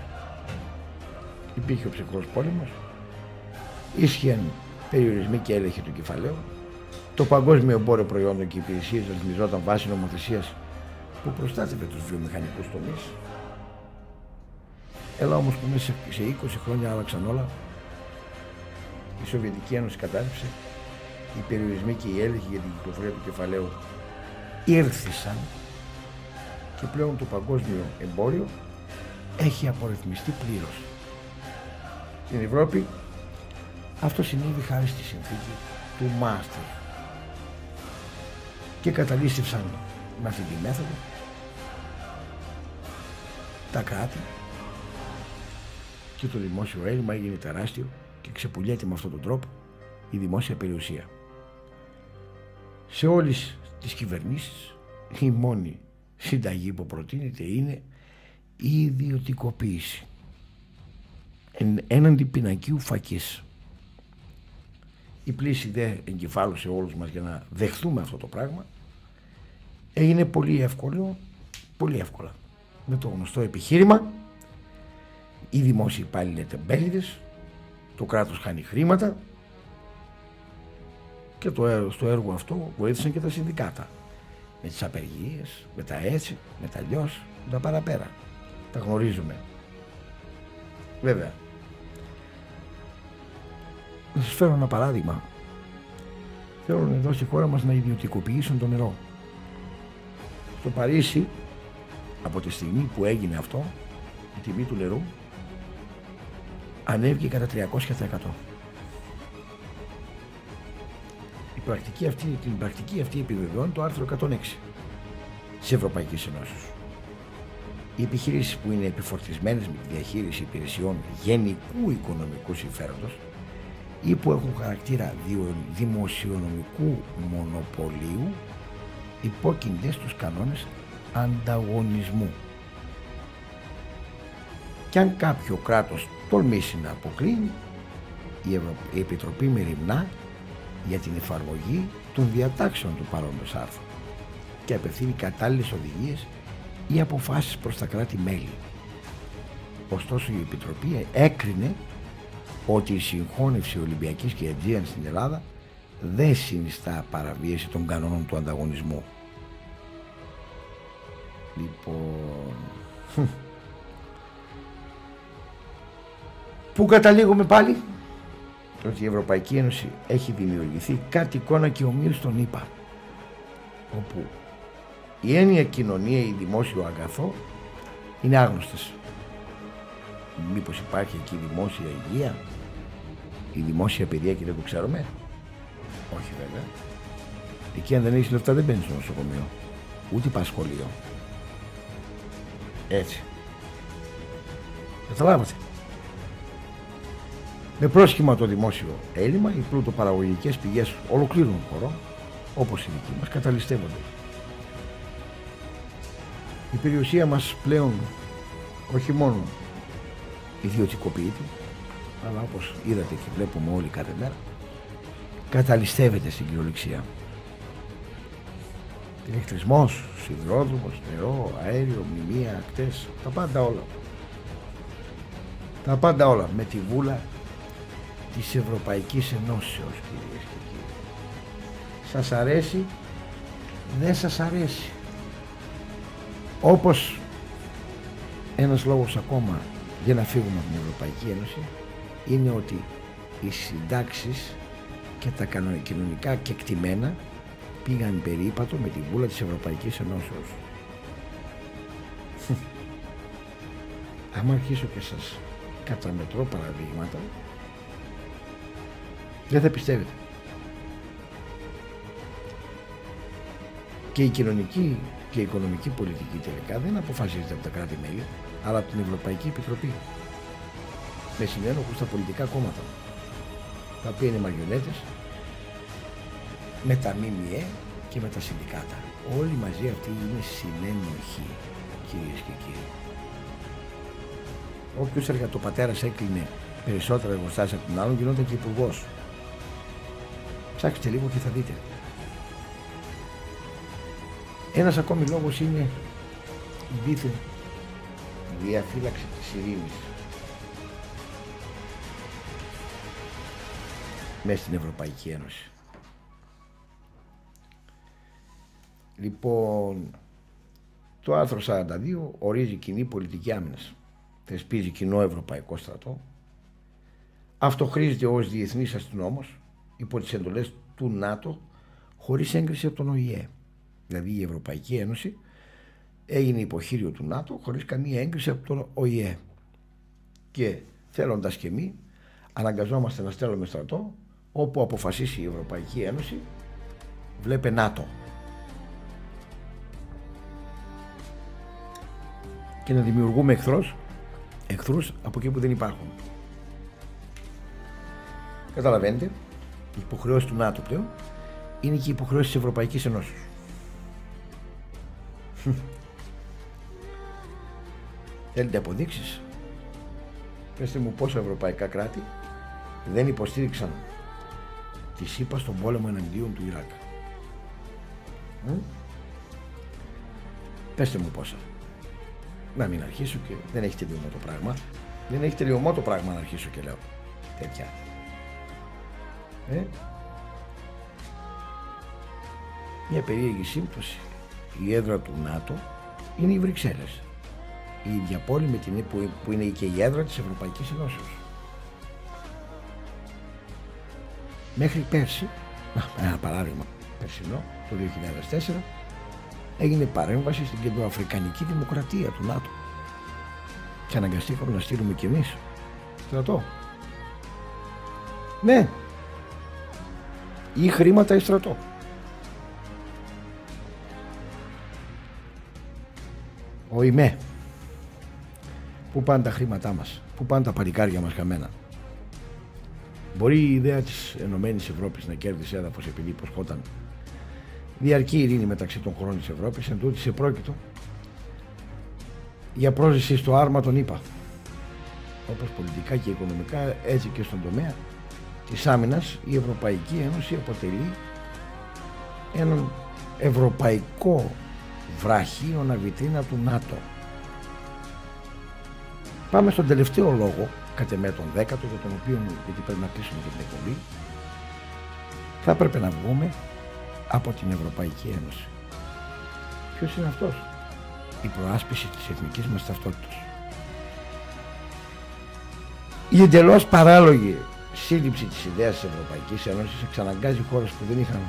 υπήρχε ο ψυχρός πόλεμος ίσχυαν περιορισμοί και έλεγχοι του κεφαλαίου το παγκόσμιο εμπόριο προϊόντων και υπηρεσίες ρυθμιζόταν βάσει νομοθεσίας που προστάτευε τους βιομηχανικούς τομείς. Έλα όμως που μέσα σε 20 χρόνια άλλαξαν όλα. Η Σοβιετική Ένωση κατάρριψε, οι περιορισμοί και οι έλεγχοι για την κυκλοφορία του κεφαλαίου ήρθησαν και πλέον το παγκόσμιο εμπόριο έχει απορριθμιστεί πλήρως. Στην Ευρώπη αυτό συνέβη χάρη στη συνθήκη του Μάστερ και καταλήστευσαν με αυτή τη μέθοδο τα κράτη και το δημόσιο έλλειμμα έγινε τεράστιο και ξεπουλιέται με αυτόν τον τρόπο η δημόσια περιουσία. Σε όλες τις κυβερνήσεις η μόνη συνταγή που προτείνεται είναι η ιδιωτικοποίηση έναντι πινακίου φακής. Η πλήση δε εγκεφάλου σε όλους μας για να δεχθούμε αυτό το πράγμα έγινε πολύ εύκολο, πολύ εύκολα. Με το γνωστό επιχείρημα, οι δημόσιοι υπάλληλοι είναι τεμπέληδες, το κράτος χάνει χρήματα και το έργο, στο έργο αυτό βοήθησαν και τα συνδικάτα. Με τις απεργίες, με τα έτσι, με τα αλλιώς, με τα παραπέρα. Τα γνωρίζουμε. Βέβαια. Να σας φέρω ένα παράδειγμα. Θέλουν εδώ στη χώρα μας να ιδιωτικοποιήσουν το νερό. Στο Παρίσι, από τη στιγμή που έγινε αυτό, η τιμή του νερού ανέβηκε κατά 300%. Πρακτική αυτή, την πρακτική αυτή επιβεβαιώνει το άρθρο 106 της Ευρωπαϊκής Ενώσης. Οι επιχειρήσεις που είναι επιφορτισμένες με τη διαχείριση υπηρεσιών γενικού οικονομικού συμφέροντος ή που έχουν χαρακτήρα δημοσιονομικού μονοπωλίου υπόκεινται στους κανόνες ανταγωνισμού. Και αν κάποιο κράτος τολμήσει να αποκλίνει, η, η Επιτροπή μεριμνά για την εφαρμογή των διατάξεων του παρόντος άρθρου και απευθύνει κατάλληλες οδηγίες ή αποφάσεις προς τα κράτη-μέλη. Ωστόσο η Επιτροπή έκρινε ότι η συγχώνευση Ολυμπιακής και Αιτζίαν στην Ελλάδα δεν συνιστά παραβίαση των κανόνων του ανταγωνισμού. Λοιπόν... Πού καταλήγουμε πάλι; Ότι η Ευρωπαϊκή Ένωση έχει δημιουργηθεί κάτι εικόνα και ομοίως στον ΗΠΑ όπου η έννοια κοινωνία ή δημόσιο αγαθό είναι άγνωστες. Μήπως υπάρχει εκεί δημόσια υγεία, η δημόσια παιδεία και δεν το ξέρουμε; Όχι βέβαια. Εκεί αν δεν έχεις λεφτά δεν μπαίνει στο νοσοκομείο. Ούτε πας σχολείο. Έτσι. Καταλάβατε. Με πρόσχημα το δημόσιο έλλειμμα, οι πλούτοπαραγωγικές πηγές ολοκλήρων χωρών, όπως η δική μας, καταλυστεύονται. Η περιουσία μας πλέον όχι μόνο ιδιωτικοποιείται, αλλά όπως είδατε και βλέπουμε όλοι κάθε μέρα, καταλυστεύεται στην κυριολεξία. Ηλεκτρισμός, σιδηρόδρομος, νερό, αέριο, μνημεία, ακτές, τα πάντα όλα. Τα πάντα όλα με τη βούλα της Ευρωπαϊκής Ενώσεως κυρίες και κύριοι. Σας αρέσει, δεν σας αρέσει. Όπως ένας λόγος ακόμα για να φύγουμε από την Ευρωπαϊκή Ένωση είναι ότι οι συντάξεις και τα κοινωνικά κεκτημένα πήγαν περίπατο με τη βούλα της Ευρωπαϊκής Ενώσεως. Άμα αρχίσω και σας καταμετρώ παραδείγματα, δεν θα πιστεύετε. Και η κοινωνική και η οικονομική πολιτική τελικά δεν αποφασίζεται από τα κράτη-μέλη, αλλά από την Ευρωπαϊκή Επιτροπή. Με συνένοχους στα πολιτικά κόμματα, τα οποία είναι μαριονέτες με τα ΜΜΕ και με τα συνδικάτα. Όλοι μαζί αυτοί είναι συνένοχοι, κυρίες και κύριοι. Όποιος εργατοπατέρας έκλεινε περισσότερα εργοστάσια από τον άλλον γινόταν και υπουργός. Ψάξτε λίγο και θα δείτε. Ένας ακόμη λόγος είναι η δίθεν διαφύλαξη της ειρήνης. μέσα στην Ευρωπαϊκή Ένωση. Λοιπόν, το άρθρο 42 ορίζει κοινή πολιτική άμυνας. Θεσπίζει κοινό ευρωπαϊκό στρατό. Αυτοχρήζεται ως διεθνής αστυνόμος υπό τις εντολές του ΝΑΤΟ χωρίς έγκριση από τον ΟΗΕ. Δηλαδή η Ευρωπαϊκή Ένωση έγινε υποχείριο του ΝΑΤΟ χωρίς καμία έγκριση από τον ΟΗΕ. Και θέλοντας και εμείς, αναγκαζόμαστε να στέλνουμε στρατό όπου αποφασίσει η Ευρωπαϊκή Ένωση, βλέπε ΝΑΤΟ. και να δημιουργούμε εχθρός, εχθρούς από εκεί που δεν υπάρχουν. Καταλαβαίνετε, η υποχρεώση του ΝΑΤΟ πλέον είναι και η υποχρεώση της Ευρωπαϊκής Ενώσης. Θέλετε αποδείξεις; Πετε μου πόσα ευρωπαϊκά κράτη δεν υποστήριξαν τη ΣΥΠΑ στον πόλεμο εναντίον του Ιράκ. Πετε μου πόσα να μην αρχίσω και δεν έχει τελειωμό το πράγμα. Δεν έχει τελειωμό το πράγμα να αρχίσω και λέω τέτοια. Ε; Μια περίεργη σύμπτωση. Η έδρα του ΝΑΤΟ είναι οι Βρυξέλλες. Η ίδια πόλη με την, που, που είναι και η έδρα της Ευρωπαϊκής Ενώσεως. Μέχρι πέρσι, ένα παράδειγμα περσινό, το 2004, έγινε παρέμβαση στην κεντροαφρικανική δημοκρατία του ΝΑΤΟ. Και αναγκαστήκαμε να στείλουμε κι εμείς στρατό. Ναι. Ή χρήματα ή στρατό. Ο ΙΜΕ. Πού πάνε τα χρήματά μας. Πού πάνε τα παλικάρια μας χαμένα. Μπορεί η ιδέα της Ενωμένης Ευρώπης να κέρδισε έδαφος επειδή υποσχόταν διαρκή ειρήνη μεταξύ των χωρών της Ευρώπης, εν τούτης επρόκειτο για πρόσδεση στο άρμα των ΗΠΑ. Όπως πολιτικά και οικονομικά, έτσι και στον τομέα της άμυνας, η Ευρωπαϊκή Ένωση αποτελεί έναν ευρωπαϊκό βραχείο αναβιτρίνα του ΝΑΤΟ. Πάμε στον τελευταίο λόγο, κατ' εμέ τον δέκατο, για τον οποίο, γιατί πρέπει να κλείσουμε την εκπομπή, θα έπρεπε να βγούμε από την Ευρωπαϊκή Ένωση. Ποιος είναι αυτός; Η προάσπιση της εθνικής μας ταυτότητας. Η εντελώς παράλογη σύλληψη της ιδέας της Ευρωπαϊκής Ένωσης εξαναγκάζει χώρες που δεν είχαν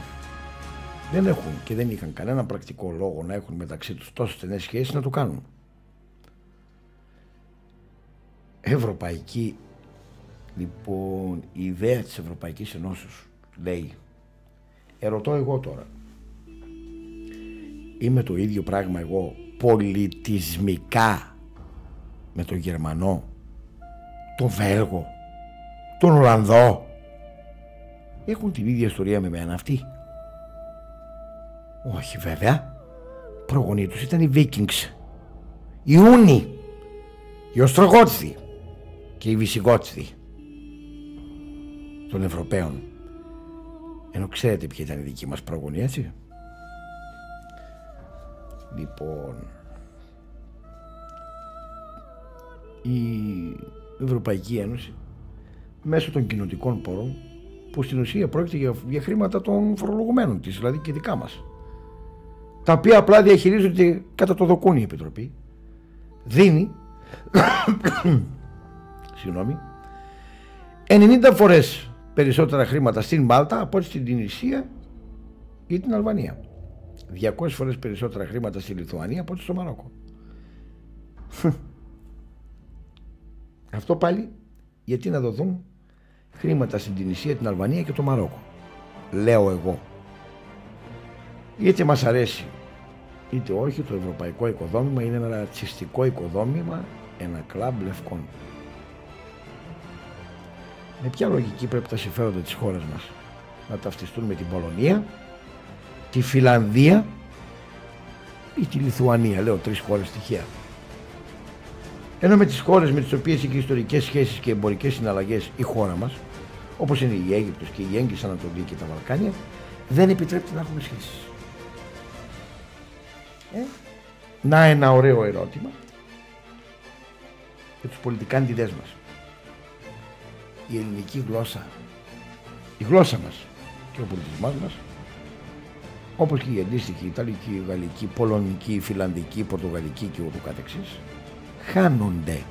δεν έχουν και δεν είχαν κανένα πρακτικό λόγο να έχουν μεταξύ τους τόσο στενές σχέσεις να το κάνουν. Ευρωπαϊκή λοιπόν η ιδέα της Ευρωπαϊκής Ενώσης λέει Ερωτώ εγώ τώρα. είμαι το ίδιο πράγμα εγώ πολιτισμικά με τον Γερμανό, τον Βέλγο, τον Ολλανδό. Έχουν την ίδια ιστορία με μένα αυτοί. Όχι βέβαια. Προγονεί τους ήταν οι Βίκινγκς. Οι Ούνοι. Οι Οστρογότηθοι. Και οι Βυσιγότηθοι. Των Ευρωπαίων. Ενώ ξέρετε ποια ήταν η δική μας προγονή έτσι. Λοιπόν, η Ευρωπαϊκή Ένωση μέσω των κοινοτικών πόρων που στην ουσία πρόκειται για, για χρήματα των φορολογουμένων της, δηλαδή και δικά μας. Τα οποία απλά διαχειρίζονται κατά το δοκούνι η Επιτροπή. Δίνει [COUGHS] συγγνώμη 90 φορές περισσότερα χρήματα στην Μάλτα από ό,τι στην Τινησία ή την Αλβανία. 200 φορές περισσότερα χρήματα στη Λιθουανία από ό,τι στο Μαρόκο. Αυτό πάλι γιατί να δοθούν χρήματα στην Τινησία, την Αλβανία και το Μαρόκο. Λέω εγώ. Είτε μας αρέσει είτε όχι το ευρωπαϊκό οικοδόμημα είναι ένα ρατσιστικό οικοδόμημα ένα κλαμπ λευκών. Με ποια λογική πρέπει τα συμφέροντα της χώρας μας να ταυτιστούν με την Πολωνία τη Φιλανδία ή τη Λιθουανία λέω τρεις χώρες τυχαία ενώ με τις χώρες με τις οποίες έχει ιστορικές σχέσεις και εμπορικές συναλλαγές η χώρα μας όπως είναι η Αίγυπτος και η Έγκυς Ανατολή και τα Βαλκάνια δεν επιτρέπεται να έχουμε σχέσεις ε; Να ένα ωραίο ερώτημα για τους πολιτικά αντιδές μας. Η ελληνική γλώσσα, η γλώσσα μας και ο πολιτισμός μας όπως και η αντίστοιχη Ιταλική, Γαλλική, Πολωνική, Φιλανδική, Πορτογαλική και ούτω καθεξής χάνονται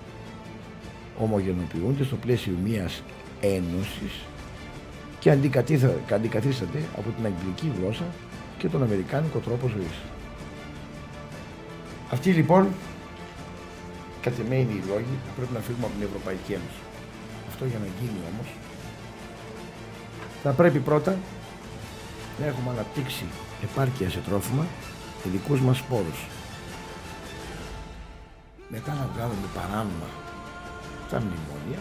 ομογενοποιούνται στο πλαίσιο μιας ένωσης και αντικαθίστανται από την αγγλική γλώσσα και τον αμερικάνικο τρόπο ζωής. Αυτοί λοιπόν, κατ' εμέ είναι οι λόγοι που πρέπει να φύγουμε από την Ευρωπαϊκή Ένωση. Αυτό για να γίνει όμως, θα πρέπει πρώτα να έχουμε αναπτύξει επάρκεια σε τρόφιμα και δικούς μας σπόρους. Μετά να βγάλουμε παράνομα τα μνημόνια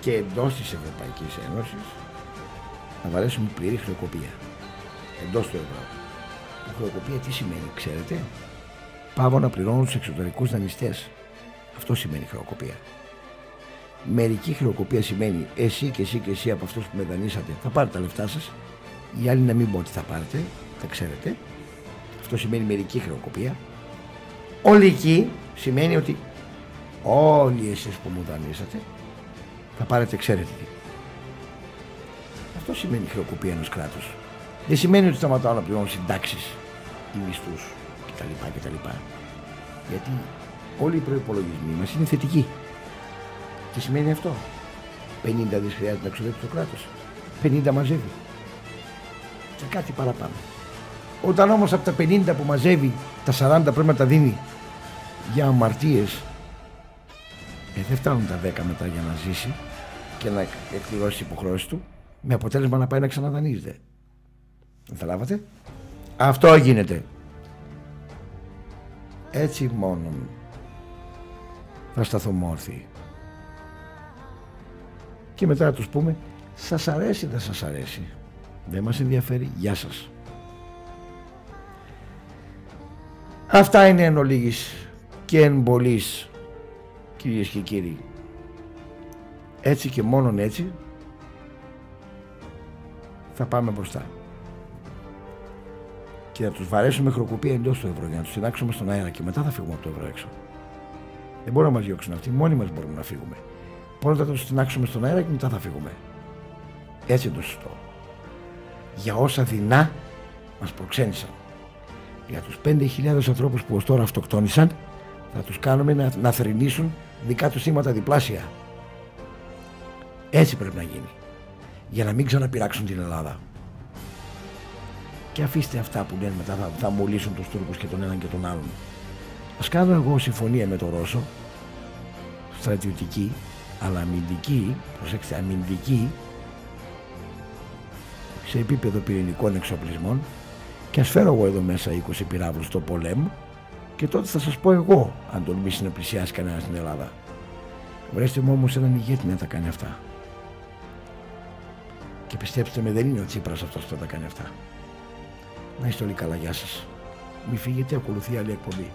και εντός της Ευρωπαϊκής Ένωσης να βαρέσουμε πλήρη χρεοκοπία. Εντός του ευρώ. Η χρεοκοπία τι σημαίνει, ξέρετε, πάω να πληρώνω τους εξωτερικούς δανειστές. Αυτό σημαίνει χρεοκοπία. Μερική χρεοκοπία σημαίνει εσύ και εσύ και εσύ από αυτούς που με δανείσατε θα πάρετε τα λεφτά σας. Οι άλλοι να μην πω ότι θα πάρετε, θα ξέρετε. Αυτό σημαίνει μερική χρεοκοπία. Ολική σημαίνει ότι όλοι εσείς που μου δανείσατε θα πάρετε ξέρετε τι. Αυτό σημαίνει χρεοκοπία ενός κράτους. Δεν σημαίνει ότι σταματάω να πληρώνω συντάξεις ή μισθούς κτλ. κτλ. Γιατί όλοι οι προπολογισμοί μας είναι θετικοί. Τι σημαίνει αυτό; 50 δις χρειάζεται να ξοδέψει το κράτος. 50 μαζεύει. Και κάτι παραπάνω. Όταν όμως από τα 50 που μαζεύει τα 40 πρέπει να τα δίνει για αμαρτίες ε, δεν φτάνουν τα 10 μετά για να ζήσει και να εκπληρώσει τι υποχρεώσεις του με αποτέλεσμα να πάει να ξαναδανείζεται. Καταλάβατε. Αυτό γίνεται. Έτσι μόνο θα σταθώ Και μετά να τους πούμε σας αρέσει δεν σας αρέσει. Δεν μας ενδιαφέρει. Γεια σας. Αυτά είναι εν ολίγης και εν πολλής κυρίες και κύριοι. Έτσι και μόνον έτσι θα πάμε μπροστά και να τους βαρέσουμε χροκοπία εντός του ευρώ για να τους συντάξουμε στον αέρα και μετά θα φύγουμε από το ευρώ έξω. Δεν μπορούν να μας διώξουν αυτοί, μόνοι μας μπορούμε να φύγουμε. Πρώτα θα τους συντάξουμε στον αέρα και μετά θα φύγουμε. Έτσι είναι το σωστό. Για όσα δεινά μας προξένησαν. Για τους 5.000 ανθρώπους που ως τώρα αυτοκτόνησαν, θα τους κάνουμε να, να θρυνήσουν δικά τους θύματα διπλάσια. Έτσι πρέπει να γίνει. Για να μην ξαναπειράξουν την Ελλάδα και αφήστε αυτά που λένε μετά θα, θα μολύσουν τους Τούρκους και τον έναν και τον άλλον. Ας κάνω εγώ συμφωνία με τον Ρώσο, στρατιωτική, αλλά αμυντική, προσέξτε, αμυντική, σε επίπεδο πυρηνικών εξοπλισμών Και ας φέρω εγώ εδώ μέσα 20 πυράβλους στο πολέμο και τότε θα σας πω εγώ αν τολμήσει να πλησιάσει κανένας στην Ελλάδα. Βρέστε μου όμως έναν ηγέτη να τα κάνει αυτά. Και πιστέψτε με δεν είναι ο Τσίπρας αυτός που θα τα κάνει αυτά. Να είστε όλοι καλά, γεια σας. Μη φύγετε, ακολουθεί άλλη εκπομπή.